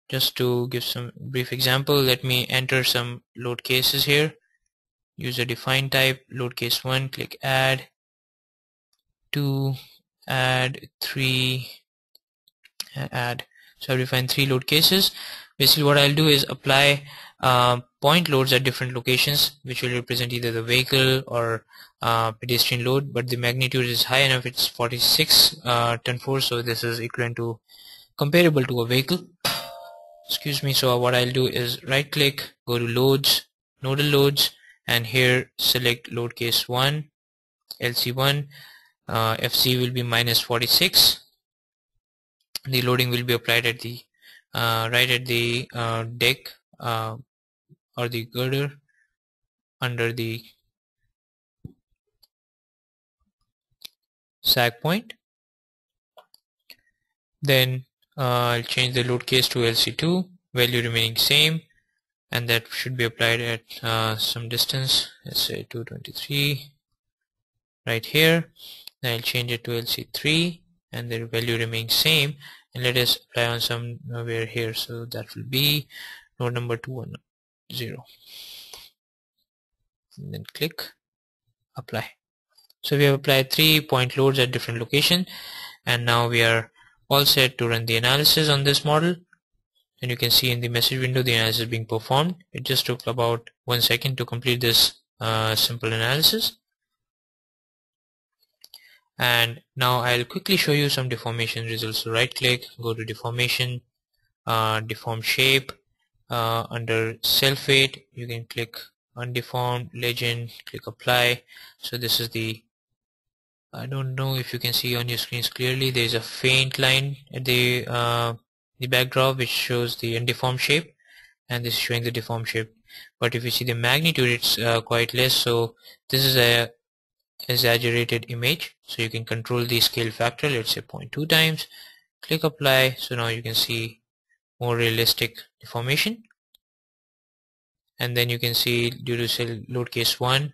just to give some brief example let me enter some load cases here. User defined type load case 1 click add 2 add 3 add. So I define three load cases. Basically what I'll do is apply uh, point loads at different locations which will represent either the vehicle or uh, pedestrian load but the magnitude is high enough. It's 46 uh, ton force so this is equivalent to comparable to a vehicle. Excuse me so what I'll do is right click go to loads nodal loads and here select load case 1 LC1 uh, FC will be minus 46 the loading will be applied at the uh, right at the uh, deck uh, or the girder under the sag point. Then uh, I'll change the load case to LC2 value remaining same and that should be applied at uh, some distance let's say 223 right here. Then I'll change it to LC3 and the value remains same and let us apply on some somewhere here so that will be node number 210 and then click apply. So we have applied three point loads at different location. And now we are all set to run the analysis on this model. And you can see in the message window the analysis being performed. It just took about one second to complete this uh, simple analysis. And now I'll quickly show you some deformation results. So right click go to deformation uh, deform shape uh, under weight you can click undeformed legend click apply. So this is the I don't know if you can see on your screens clearly there is a faint line at the uh, the backdrop which shows the undeformed shape and this is showing the deformed shape. But if you see the magnitude it's uh, quite less. So this is a exaggerated image. So you can control the scale factor let's say 0.2 times click apply. So now you can see more realistic deformation. And then you can see due to load case 1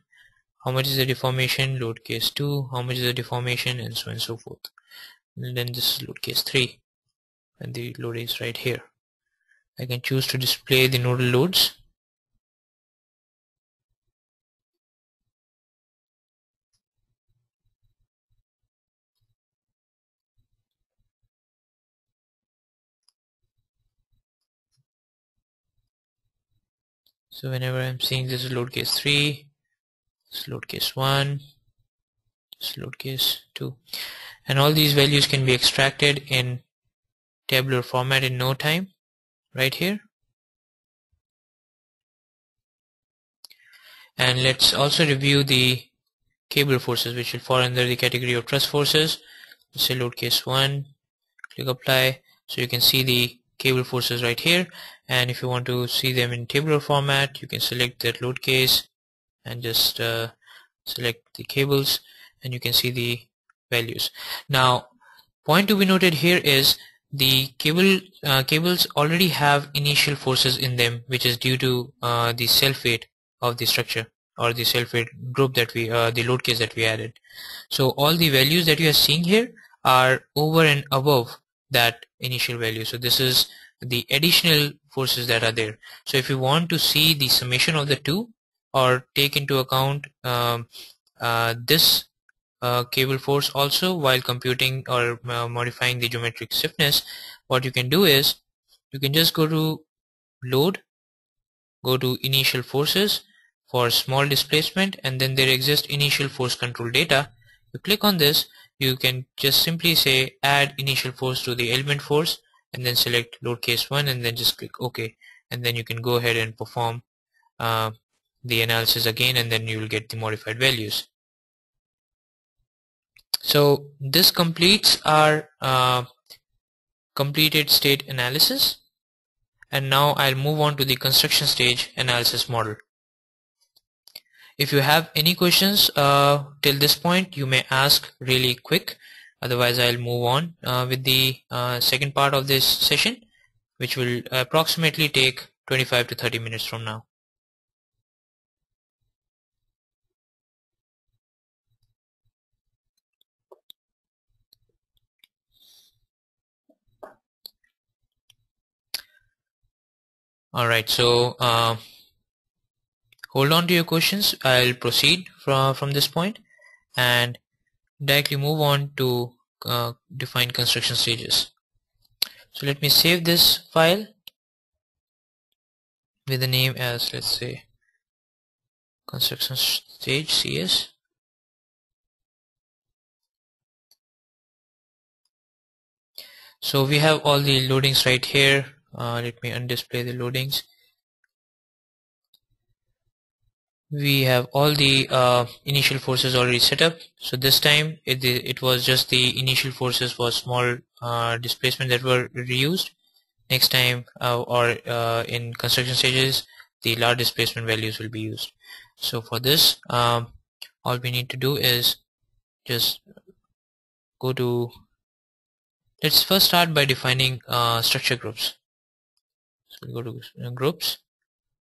how much is the deformation load case 2 how much is the deformation and so on and so forth. And then this is load case 3 and the load is right here. I can choose to display the nodal loads so whenever I'm seeing this is load case 3 this load case 1 this load case 2 and all these values can be extracted in tabular format in no time right here. And let's also review the cable forces which will fall under the category of truss forces. Say load case 1 click apply. So you can see the cable forces right here. And if you want to see them in tabular format you can select that load case and just uh, select the cables and you can see the values. Now point to be noted here is the cable uh, cables already have initial forces in them which is due to uh, the self weight of the structure or the self weight group that we uh, the load case that we added. So all the values that you are seeing here are over and above that initial value. So this is the additional forces that are there. So if you want to see the summation of the two or take into account um, uh, this uh, cable force also while computing or uh, modifying the geometric stiffness what you can do is you can just go to load go to initial forces for small displacement and then there exists initial force control data. You click on this you can just simply say add initial force to the element force and then select load case 1 and then just click OK. And then you can go ahead and perform uh, the analysis again and then you will get the modified values. So this completes our uh, completed state analysis. And now I'll move on to the construction stage analysis model if you have any questions uh, till this point you may ask really quick. Otherwise I'll move on uh, with the uh, second part of this session which will approximately take 25 to 30 minutes from now. Alright so uh, hold on to your questions. I'll proceed from from this point and directly move on to uh, define construction stages. So let me save this file with the name as let's say construction stage CS so we have all the loadings right here. Uh, let me undisplay the loadings we have all the uh, initial forces already set up. So this time it, it was just the initial forces for small uh, displacement that were reused. Next time uh, or uh, in construction stages the large displacement values will be used. So for this um, all we need to do is just go to let's first start by defining uh, structure groups. So we go to groups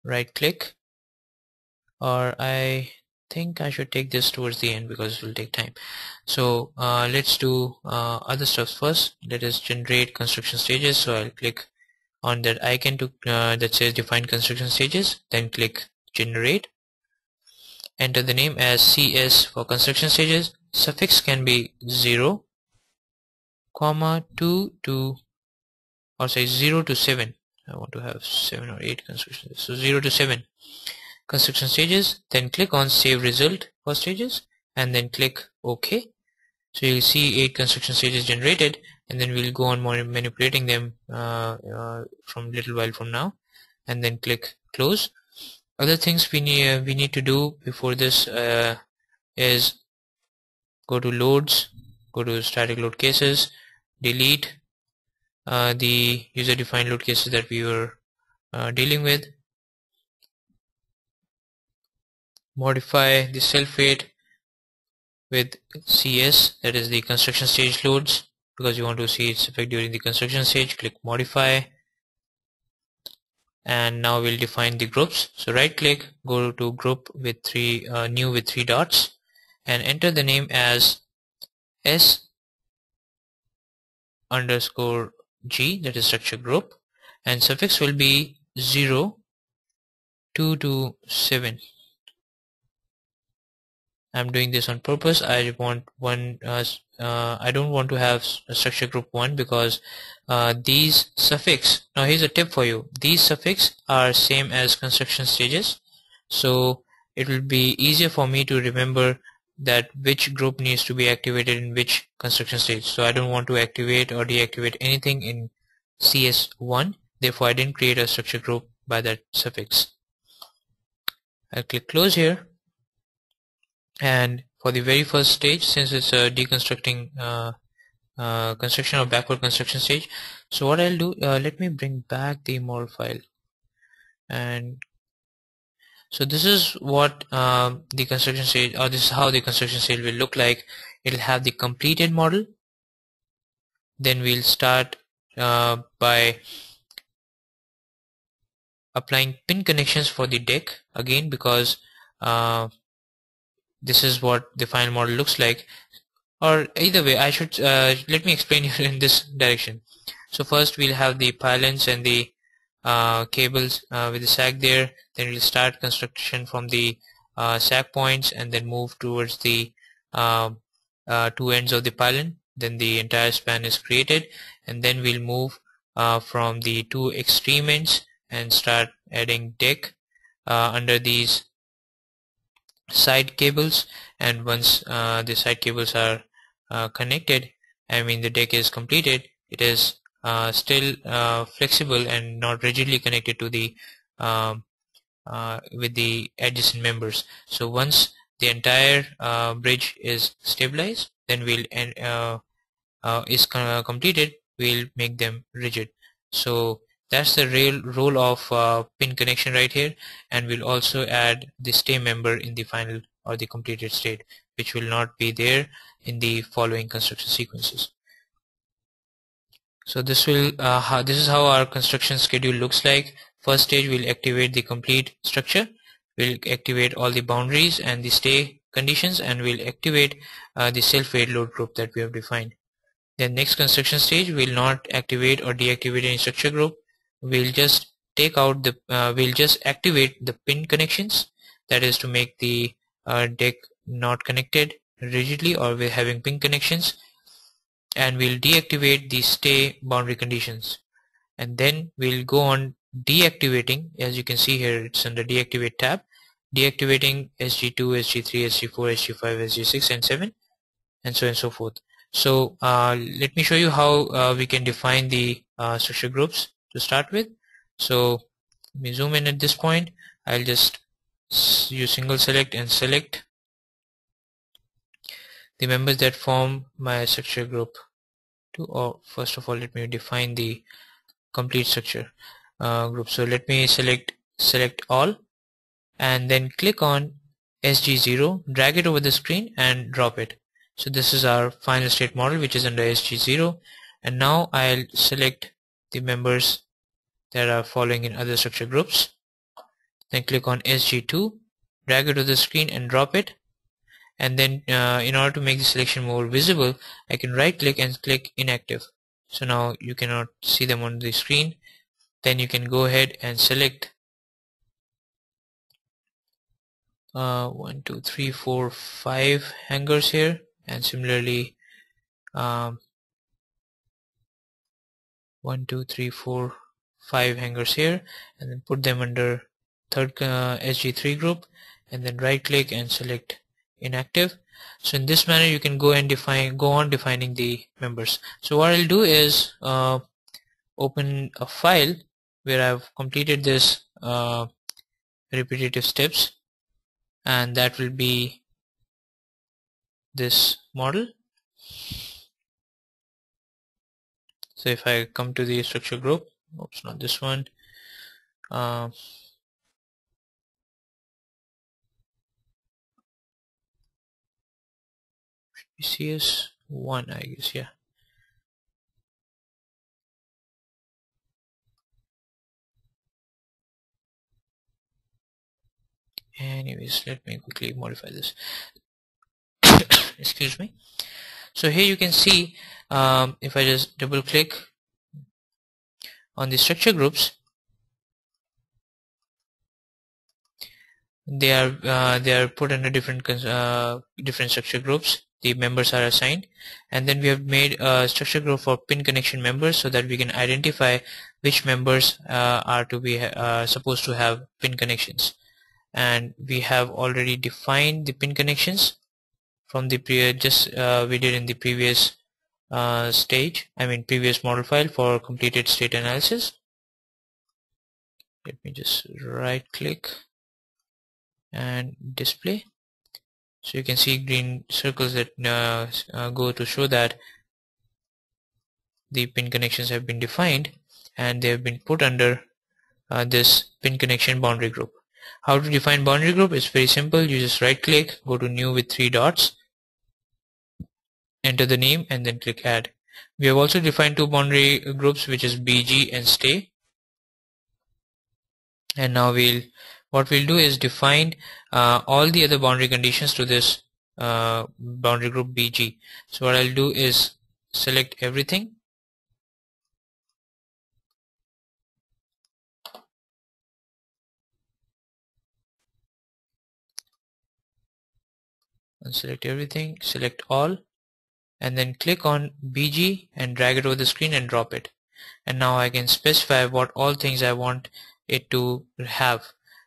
right click or I think I should take this towards the end because it will take time. So uh, let's do uh, other stuff first. Let us generate construction stages. So I'll click on that icon to uh, that says define construction stages then click generate. Enter the name as CS for construction stages. Suffix can be 0 comma 2 to or say 0 to 7 I want to have 7 or 8 construction stages. so 0 to 7 construction stages then click on save result for stages and then click OK. So you'll see 8 construction stages generated and then we'll go on manipulating them uh, uh, from little while from now and then click close. Other things we need we need to do before this uh, is go to loads go to static load cases delete uh, the user defined load cases that we were uh, dealing with modify the self weight with CS that is the construction stage loads because you want to see its effect during the construction stage click modify. And now we'll define the groups. So right click go to group with three uh, new with three dots and enter the name as s underscore g that is structure group and suffix will be 0 2 to 7 I'm doing this on purpose. I want one uh, uh, I don't want to have structure group 1 because uh, these suffix now here's a tip for you. These suffix are same as construction stages. So it will be easier for me to remember that which group needs to be activated in which construction stage. So I don't want to activate or deactivate anything in CS1 therefore I didn't create a structure group by that suffix. I'll click close here and for the very first stage since it's a deconstructing uh, uh, construction or backward construction stage so what I'll do uh, let me bring back the model file. And so this is what um, the construction stage or this is how the construction stage will look like. It'll have the completed model. Then we'll start uh, by applying pin connections for the deck again because uh, this is what the final model looks like. Or either way I should uh, let me explain you in this direction. So first we'll have the pylons and the uh, cables uh, with the sag there. Then we'll start construction from the uh, sag points and then move towards the um, uh, two ends of the pylon. Then the entire span is created. And then we'll move uh, from the two extreme ends and start adding deck under these side cables and once uh, the side cables are uh, connected I mean the deck is completed it is uh, still uh, flexible and not rigidly connected to the um, uh, with the adjacent members. So once the entire uh, bridge is stabilized then we'll and is completed we'll make them rigid. So that's the real role of uh, pin connection right here. And we'll also add the stay member in the final or the completed state which will not be there in the following construction sequences. So this will uh, how, this is how our construction schedule looks like. First stage will activate the complete structure. Will activate all the boundaries and the stay conditions and will activate uh, the self-weight load group that we have defined. The next construction stage will not activate or deactivate any structure group we'll just take out the uh, we'll just activate the pin connections. That is to make the uh, deck not connected rigidly or we're having pin connections. And we'll deactivate the stay boundary conditions. And then we'll go on deactivating. As you can see here it's under deactivate tab. Deactivating SG2, SG3, SG4, SG5, SG6 and 7 and so on and so forth. So uh, let me show you how uh, we can define the uh, structure groups to start with. So let me zoom in at this point. I'll just use single select and select the members that form my structure group. To or first of all let me define the complete structure uh, group. So let me select select all and then click on SG0 drag it over the screen and drop it. So this is our final state model which is under SG0 and now I'll select the members that are following in other structure groups. Then click on SG2 drag it to the screen and drop it. And then uh, in order to make the selection more visible I can right click and click inactive. So now you cannot see them on the screen. Then you can go ahead and select uh, one two three four five hangers here. And similarly um, one two three four five hangers here and then put them under third uh, SG3 group and then right click and select inactive. So in this manner you can go and define go on defining the members. So what I'll do is uh, open a file where I've completed this uh, repetitive steps and that will be this model. So if I come to the structure group oops not this one. Uh, CS1 I guess yeah. Anyways let me quickly modify this. Excuse me. So here you can see um, if I just double click on the structure groups they are uh, they are put under different uh, different structure groups. The members are assigned. And then we have made a structure group for pin connection members so that we can identify which members uh, are to be uh, supposed to have pin connections. And we have already defined the pin connections from the previous just uh, we did in the previous uh, stage I mean previous model file for completed state analysis. Let me just right click and display. So you can see green circles that uh, uh, go to show that the pin connections have been defined and they have been put under uh, this pin connection boundary group. How to define boundary group? Is very simple. You just right click go to new with three dots enter the name and then click add. We have also defined two boundary groups which is BG and stay. And now we'll what we'll do is define uh, all the other boundary conditions to this uh, boundary group BG so what I'll do is select everything. And select everything select all and then click on BG and drag it over the screen and drop it. And now I can specify what all things I want it to have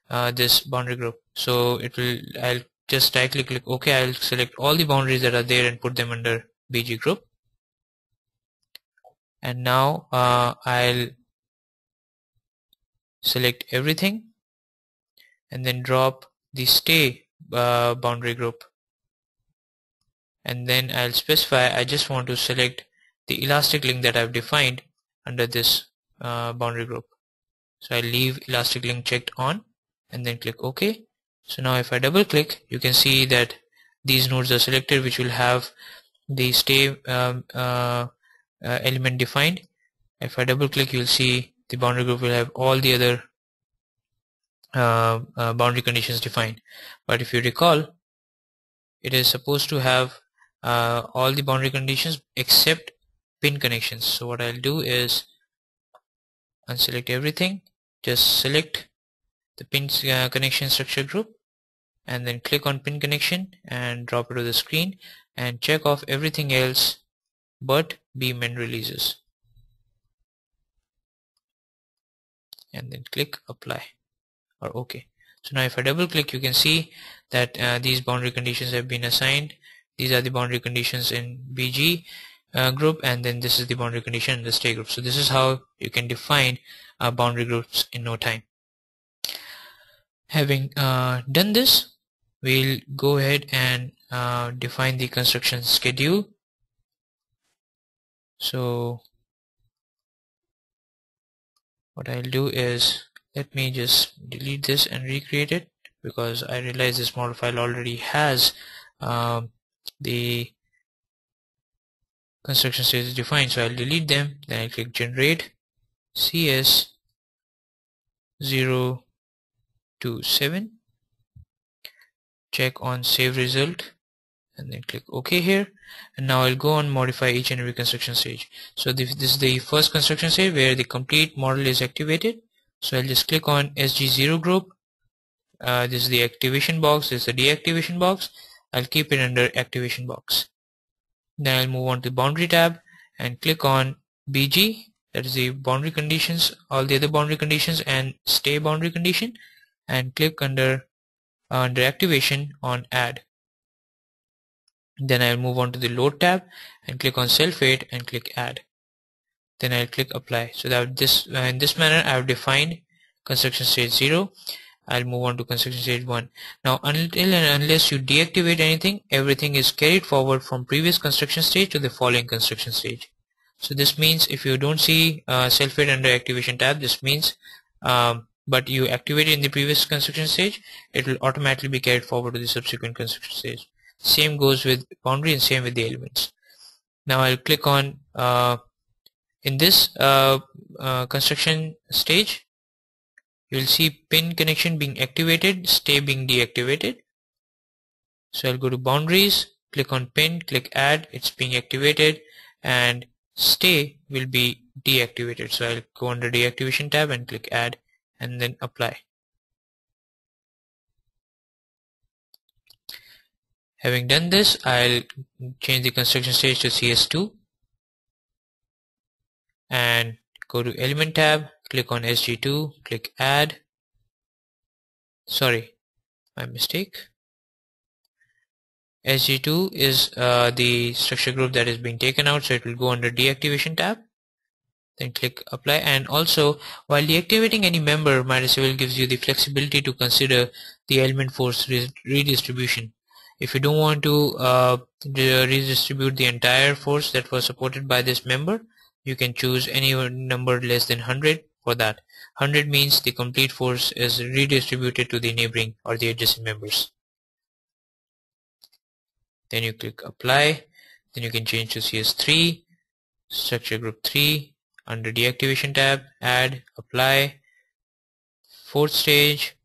uh, this boundary group. So it will I'll just directly click OK. I'll select all the boundaries that are there and put them under BG group. And now uh, I'll select everything and then drop the stay uh, boundary group and then I'll specify I just want to select the elastic link that I've defined under this uh, boundary group. So I leave elastic link checked on and then click OK. So now if I double click you can see that these nodes are selected which will have the stay um, uh, uh, element defined. If I double click you'll see the boundary group will have all the other uh, uh boundary conditions defined. But if you recall it is supposed to have uh, all the boundary conditions except pin connections. So what I'll do is unselect everything. Just select the pin uh, connection structure group and then click on pin connection and drop it to the screen and check off everything else but beam and releases. And then click apply. Or OK so now if I double click you can see that uh, these boundary conditions have been assigned these are the boundary conditions in BG uh, group and then this is the boundary condition in the stay group. So this is how you can define uh, boundary groups in no time. Having uh, done this we'll go ahead and uh, define the construction schedule. So what I'll do is let me just delete this and recreate it because I realize this model file already has um, the construction stages defined. So I'll delete them. Then I click generate. CS 027 check on save result. And then click OK here. And now I'll go and modify each and every construction stage. So this, this is the first construction stage where the complete model is activated. So I'll just click on SG0 group. Uh, this is the activation box. This is the deactivation box I'll keep it under activation box. Then I'll move on to the boundary tab and click on BG that is the boundary conditions all the other boundary conditions and stay boundary condition and click under uh, under activation on add. Then I'll move on to the load tab and click on self-weight and click add. Then I'll click apply. So that this uh, in this manner I have defined construction stage 0 I'll move on to construction stage 1 now until and unless you deactivate anything everything is carried forward from previous construction stage to the following construction stage. So this means if you don't see uh, self-weight under activation tab this means um, but you activate it in the previous construction stage it will automatically be carried forward to the subsequent construction stage. Same goes with boundary and same with the elements. Now I'll click on uh, in this uh, uh, construction stage you'll see pin connection being activated stay being deactivated. So I'll go to boundaries click on pin click add it's being activated and stay will be deactivated. So I'll go under deactivation tab and click add and then apply. Having done this, I'll change the construction stage to CS2 and go to element tab, click on SG2, click add. Sorry, my mistake. SG2 is uh, the structure group that is being taken out, so it will go under deactivation tab. Then click apply and also while deactivating any member, MIDAS Civil gives you the flexibility to consider the element force redistribution if you don't want to uh, redistribute the entire force that was supported by this member you can choose any number less than 100 for that. 100 means the complete force is redistributed to the neighboring or the adjacent members. Then you click apply. Then you can change to CS3 structure group 3 under deactivation tab add apply. Fourth stage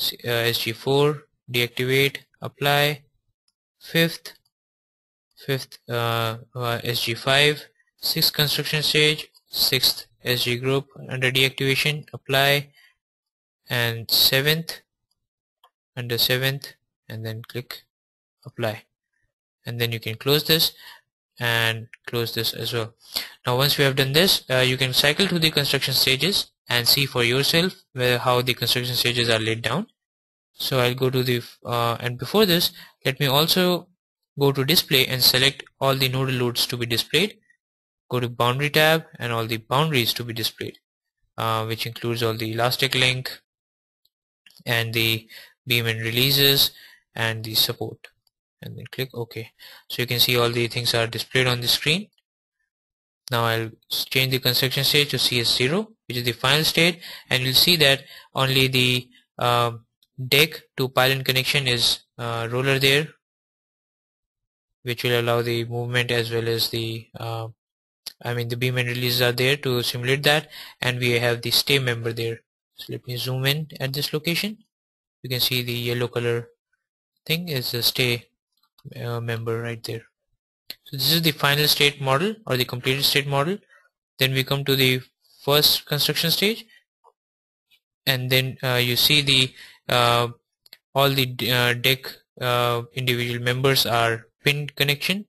uh, SG4 deactivate apply. Fifth fifth uh, uh, SG5 sixth construction stage sixth SG group under deactivation apply and seventh under seventh and then click apply. And then you can close this and close this as well. Now once we have done this uh, you can cycle through the construction stages and see for yourself where how the construction stages are laid down. So I'll go to the uh, and before this let me also go to display and select all the nodal loads to be displayed go to boundary tab and all the boundaries to be displayed uh, which includes all the elastic link and the beam and releases and the support. And then click OK. So you can see all the things are displayed on the screen. Now I'll change the construction stage to CS0 which is the final state and you'll see that only the uh, deck to pylon connection is uh, roller there which will allow the movement as well as the uh, I mean the beam and releases are there to simulate that and we have the stay member there. So let me zoom in at this location. You can see the yellow color thing is the stay uh, member right there. So this is the final state model or the completed state model. Then we come to the first construction stage. And then uh, you see the uh, all the uh, deck uh, individual members are pin connection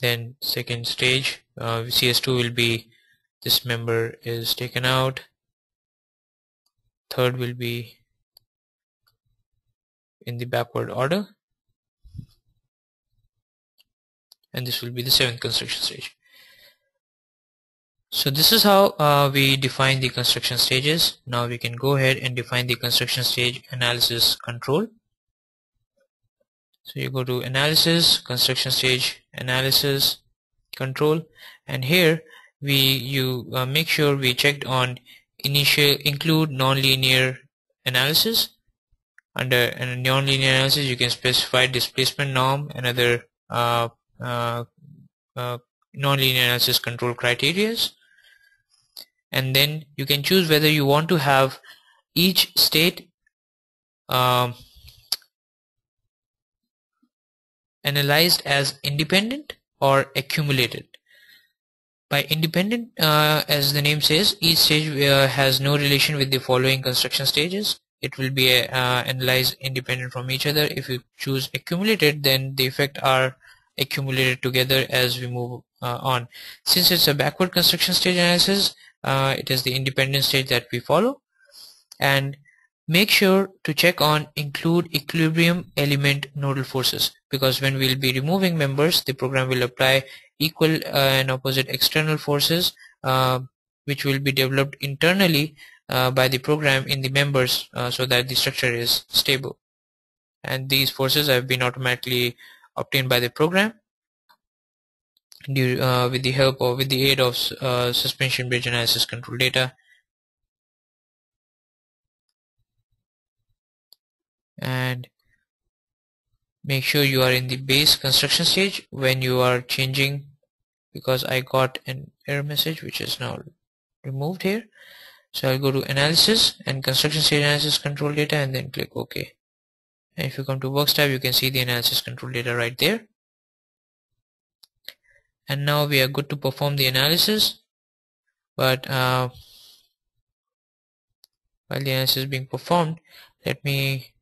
then second stage uh, CS2 will be this member is taken out third will be in the backward order and this will be the seventh construction stage so this is how uh, we define the construction stages. Now we can go ahead and define the construction stage analysis control. So you go to analysis, construction stage analysis control and here we you uh, make sure we checked on initial include nonlinear analysis. Under nonlinear analysis you can specify displacement norm and other uh, uh, uh nonlinear analysis control criterias. And then you can choose whether you want to have each state um, analyzed as independent or accumulated. By independent, uh, as the name says, each stage uh, has no relation with the following construction stages. It will be uh, analyzed independent from each other. If you choose accumulated, then the effect are accumulated together as we move uh, on. Since it's a backward construction stage analysis, uh, it is the independent stage that we follow. And Make sure to check on include equilibrium element nodal forces because when we'll be removing members the program will apply equal uh, and opposite external forces uh, which will be developed internally uh, by the program in the members so that the structure is stable. And these forces have been automatically obtained by the program due, uh, with the help or with the aid of uh, suspension bridge analysis control data. And make sure you are in the base construction stage when you are changing because I got an error message which is now removed here. So I'll go to analysis and construction stage analysis control data and then click OK. And if you come to works tab you can see the analysis control data right there. And now we are good to perform the analysis. But uh, while the analysis is being performed let me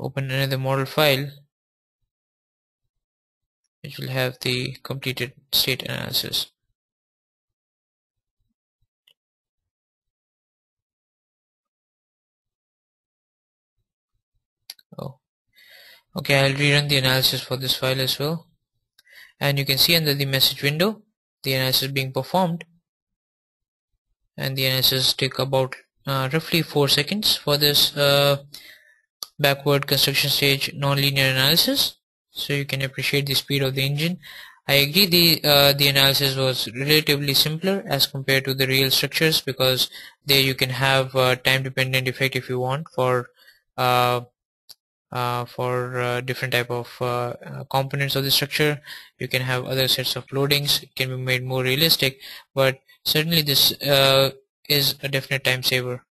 open another model file which will have the completed state analysis. Oh. Okay I'll rerun the analysis for this file as well. And you can see under the message window the analysis being performed. And the analysis take about uh, roughly 4 seconds for this uh, backward construction stage nonlinear analysis. So you can appreciate the speed of the engine. I agree the uh, the analysis was relatively simpler as compared to the real structures because there you can have uh, time dependent effect if you want for uh, uh for uh, different type of uh, components of the structure. You can have other sets of loadings. It can be made more realistic but certainly this is a definite time saver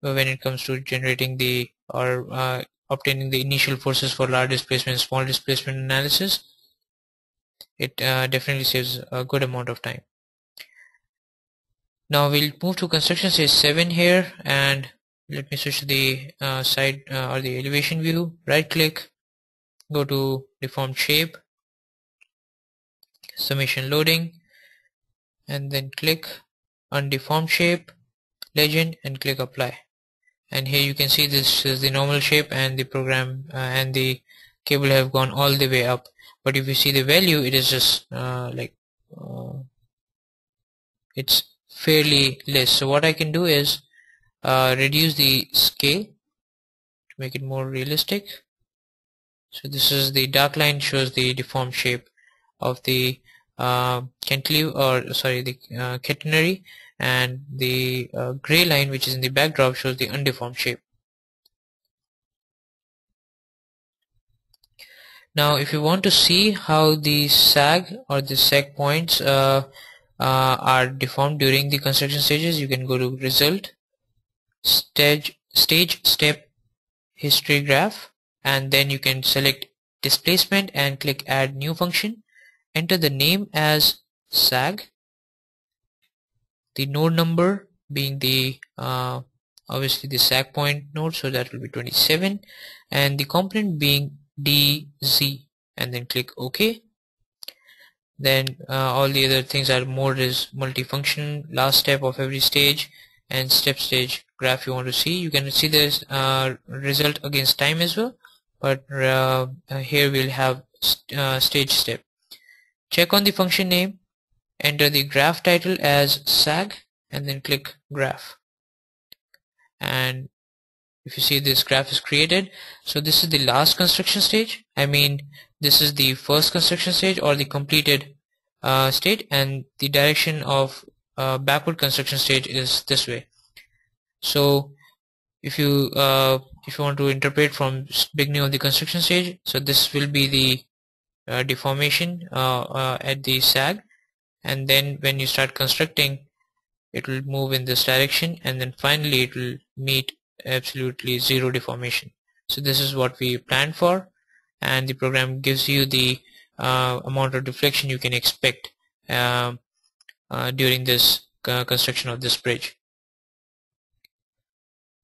when it comes to generating the or uh, obtaining the initial forces for large displacement small displacement analysis it uh, definitely saves a good amount of time. Now we'll move to construction stage 7 here and let me switch to the uh, side uh, or the elevation view. Right click go to deformed shape summation loading and then click on deformed shape legend and click apply and here you can see this is the normal shape and the program uh, and the cable have gone all the way up. But if you see the value it is just uh, like uh, it's fairly less. So what I can do is uh, reduce the scale to make it more realistic. So this is the dark line shows the deformed shape of the uh, cantilever or sorry the uh, catenary and the uh, gray line which is in the backdrop shows the undeformed shape. Now if you want to see how the sag or the sag points uh, uh, are deformed during the construction stages you can go to result stage stage step history graph and then you can select displacement and click add new function enter the name as sag the node number being the uh, obviously the sag point node so that will be 27 and the component being DZ and then click OK. Then uh, all the other things are mode is multifunction last step of every stage and step stage graph you want to see. You can see this uh, result against time as well but uh, here we'll have st uh, stage step. Check on the function name enter the graph title as sag and then click graph. And if you see this graph is created so this is the last construction stage. I mean this is the first construction stage or the completed uh, state and the direction of uh, backward construction stage is this way. So if you uh, if you want to interpret from beginning of the construction stage so this will be the uh, deformation uh, uh, at the sag and then when you start constructing it will move in this direction and then finally it will meet absolutely zero deformation. So this is what we planned for and the program gives you the uh, amount of deflection you can expect uh, uh, during this uh, construction of this bridge.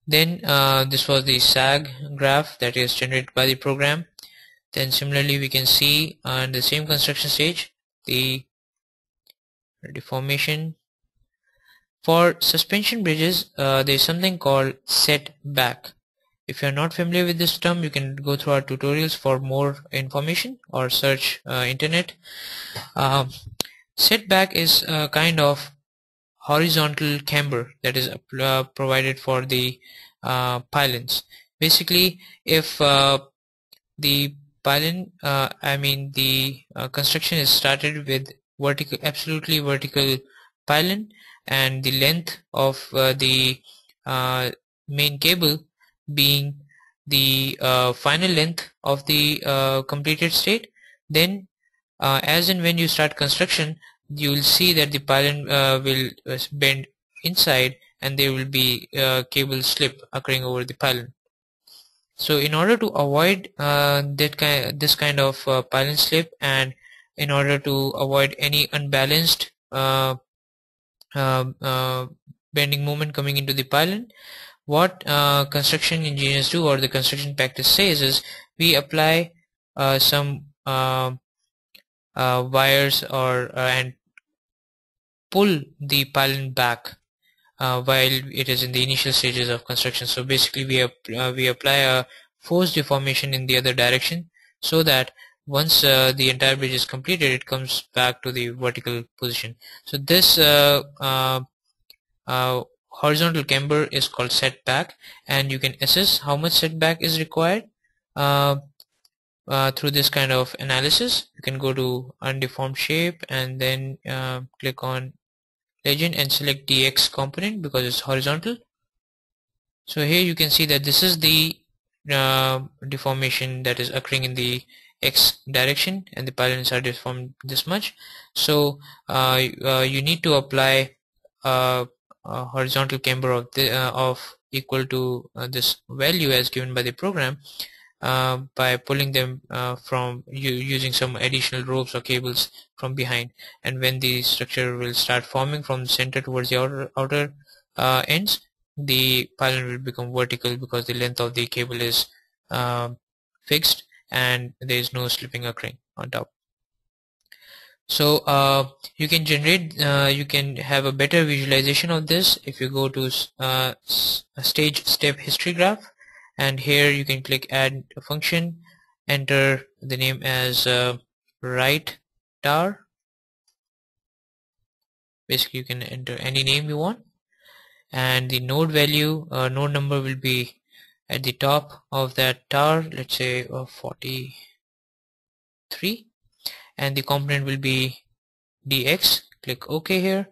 Then uh, this was the sag graph that is generated by the program. Then similarly we can see on the same construction stage the deformation. For suspension bridges uh, there is something called setback. If you are not familiar with this term you can go through our tutorials for more information or search uh, internet. Uh, setback is a kind of horizontal camber that is uh, provided for the uh, pylons. Basically if uh, the pylon I mean the construction is started with vertical absolutely vertical pylon and the length of the main cable being the uh, final length of the uh, completed state then uh, as and when you start construction you will see that the pylon uh, will uh, bend inside and there will be uh, cable slip occurring over the pylon. So in order to avoid that kind this kind of pylon slip and in order to avoid any unbalanced bending moment coming into the pylon. What uh, construction engineers do or the construction practice says is we apply uh, some uh, uh wires or uh, and pull the pylon back uh, while it is in the initial stages of construction. So basically we, we apply a force deformation in the other direction so that once the entire bridge is completed it comes back to the vertical position. So this horizontal camber is called setback and you can assess how much setback is required uh, uh, through this kind of analysis. You can go to undeformed shape and then uh, click on legend and select dx component because it's horizontal. So here you can see that this is the uh, deformation that is occurring in the x direction and the pylons are deformed this much. So uh, uh, you need to apply uh, horizontal camber of the uh, of equal to this value as given by the program uh, by pulling them uh, from using some additional ropes or cables from behind. And when the structure will start forming from the center towards the outer, outer uh, ends the pylon will become vertical because the length of the cable is fixed and there is no slipping occurring on top. So uh, you can generate uh, you can have a better visualization of this if you go to uh, stage step history graph. And here you can click add a function enter the name as uh, right tower basically you can enter any name you want. And the node value uh, node number will be at the top of that tower let's say uh, 43 and the component will be dx click ok here.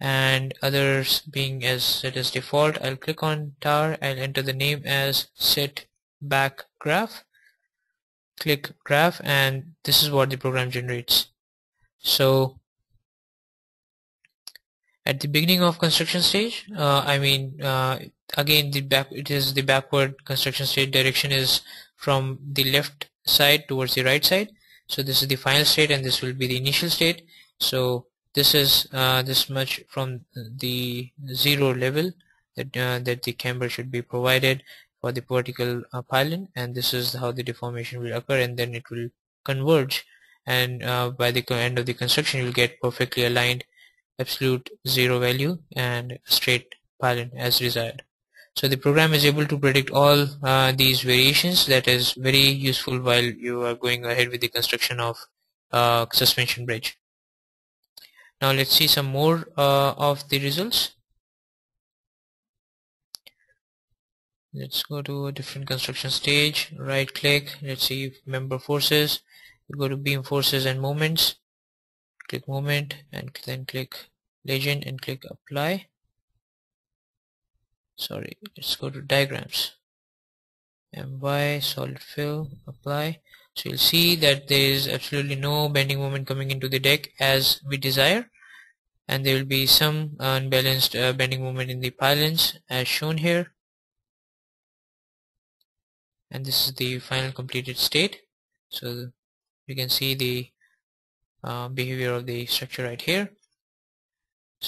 And others being as set as default I'll click on tar I'll enter the name as set back graph. Click graph and this is what the program generates. So at the beginning of construction stage uh, I mean uh, again the back it is the backward construction state direction is from the left side towards the right side. So this is the final state and this will be the initial state. So this is uh, this much from the zero level that uh, that the camber should be provided for the vertical uh, pylon. And this is how the deformation will occur and then it will converge. And uh, by the end of the construction you will get perfectly aligned absolute zero value and straight pylon as desired so the program is able to predict all uh, these variations. That is very useful while you are going ahead with the construction of uh, suspension bridge. Now let's see some more uh, of the results. Let's go to a different construction stage. Right click. Let's see member forces. Go to beam forces and moments click moment and then click legend and click apply sorry let's go to diagrams. My solid fill apply. So you'll see that there is absolutely no bending moment coming into the deck as we desire. And there will be some unbalanced uh, bending moment in the pylons as shown here. And this is the final completed state. So you can see the uh, behavior of the structure right here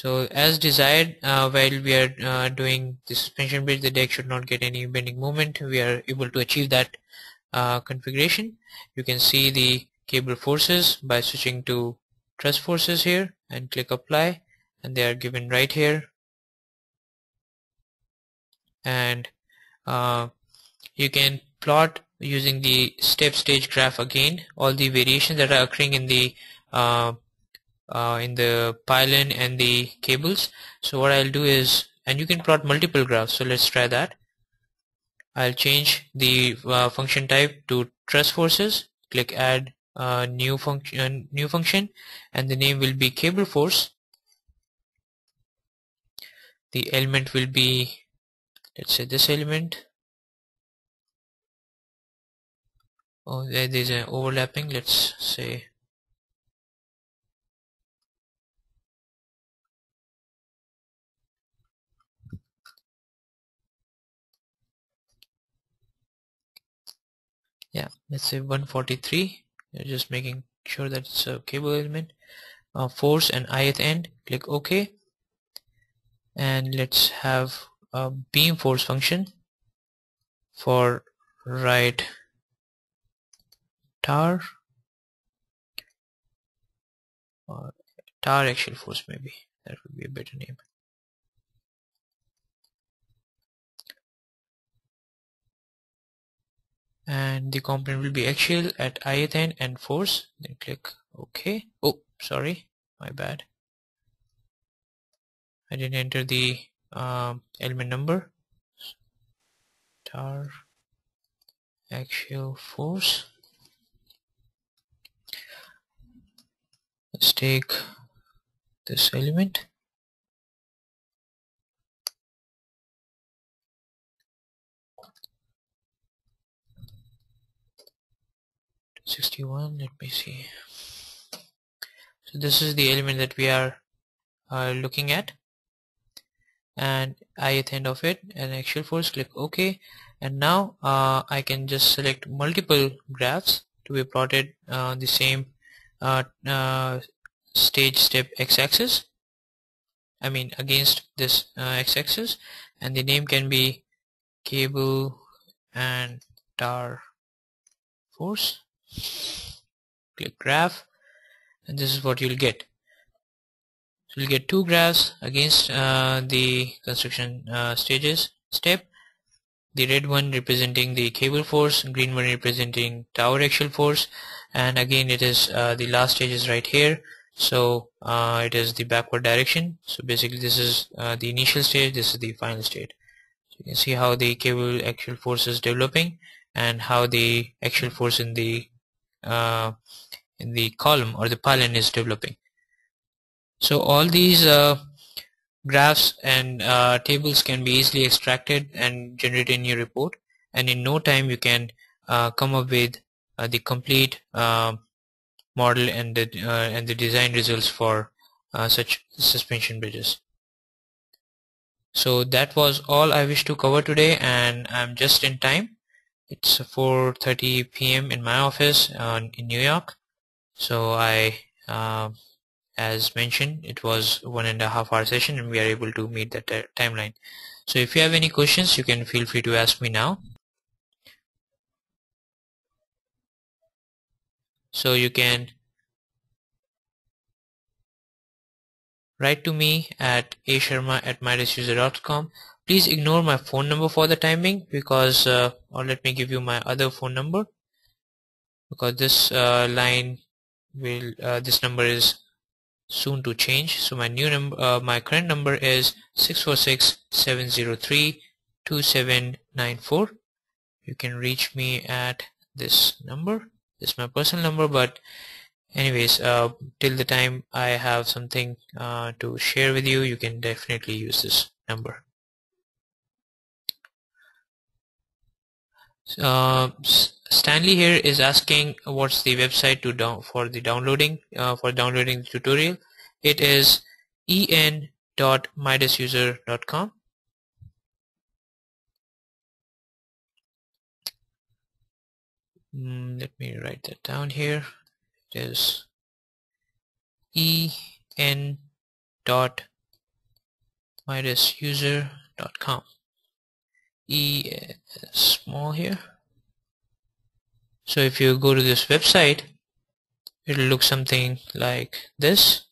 so as desired uh, while we are uh, doing the suspension bridge the deck should not get any bending moment we are able to achieve that uh, configuration. You can see the cable forces by switching to truss forces here and click apply and they are given right here. And uh, you can plot using the step stage graph again. All the variations that are occurring in the uh, uh, in the pylon and the cables. So what I'll do is and you can plot multiple graphs. So let's try that. I'll change the uh, function type to truss forces. Click add uh, new function new function. And the name will be cable force. The element will be let's say this element. Oh there, there's an overlapping. Let's say yeah let's say 143 You're just making sure that it's a cable element. Uh, force and ith end. Click ok. And let's have a beam force function for right tar. Or tower axial force maybe. That would be a better name and the component will be axial at ith end and force. Then click ok. Oh sorry my bad. I didn't enter the um, element number. Tar axial force. Let's take this element 61 let me see. So this is the element that we are uh, looking at. And ith end of it and actual force click ok and now uh, I can just select multiple graphs to be plotted uh, the same uh, uh, stage step x-axis. I mean against this uh, x-axis. And the name can be cable and tar force click graph. And this is what you'll get. So you'll get two graphs against uh, the construction uh, stages. Step. The red one representing the cable force green one representing tower axial force. And again it is uh, the last stage is right here. So uh, it is the backward direction. So basically this is uh, the initial stage this is the final state so you can see how the cable axial force is developing and how the axial force in the uh, in the column or the pylon is developing. So all these uh, graphs and uh, tables can be easily extracted and generated in your report. And in no time you can uh, come up with uh, the complete uh, model and the and the design results for such suspension bridges. So that was all I wish to cover today and I'm just in time it's 4:30 p.m. in my office uh, in New York so I uh, as mentioned it was one and a half hour session and we are able to meet that timeline so if you have any questions you can feel free to ask me now so you can write to me at asharma at midasuser.com please ignore my phone number for the time being because uh, or let me give you my other phone number. Because this uh, line will uh, this number is soon to change. So my new number uh, my current number is 646-703-2794 you can reach me at this number. This is my personal number but anyways uh, till the time I have something uh, to share with you you can definitely use this number uh, Stanley here is asking what's the website to down for the downloading uh, for downloading the tutorial. It is en.midasuser.com mm, let me write that down here. It is en dot com. E small here. So if you go to this website it'll look something like this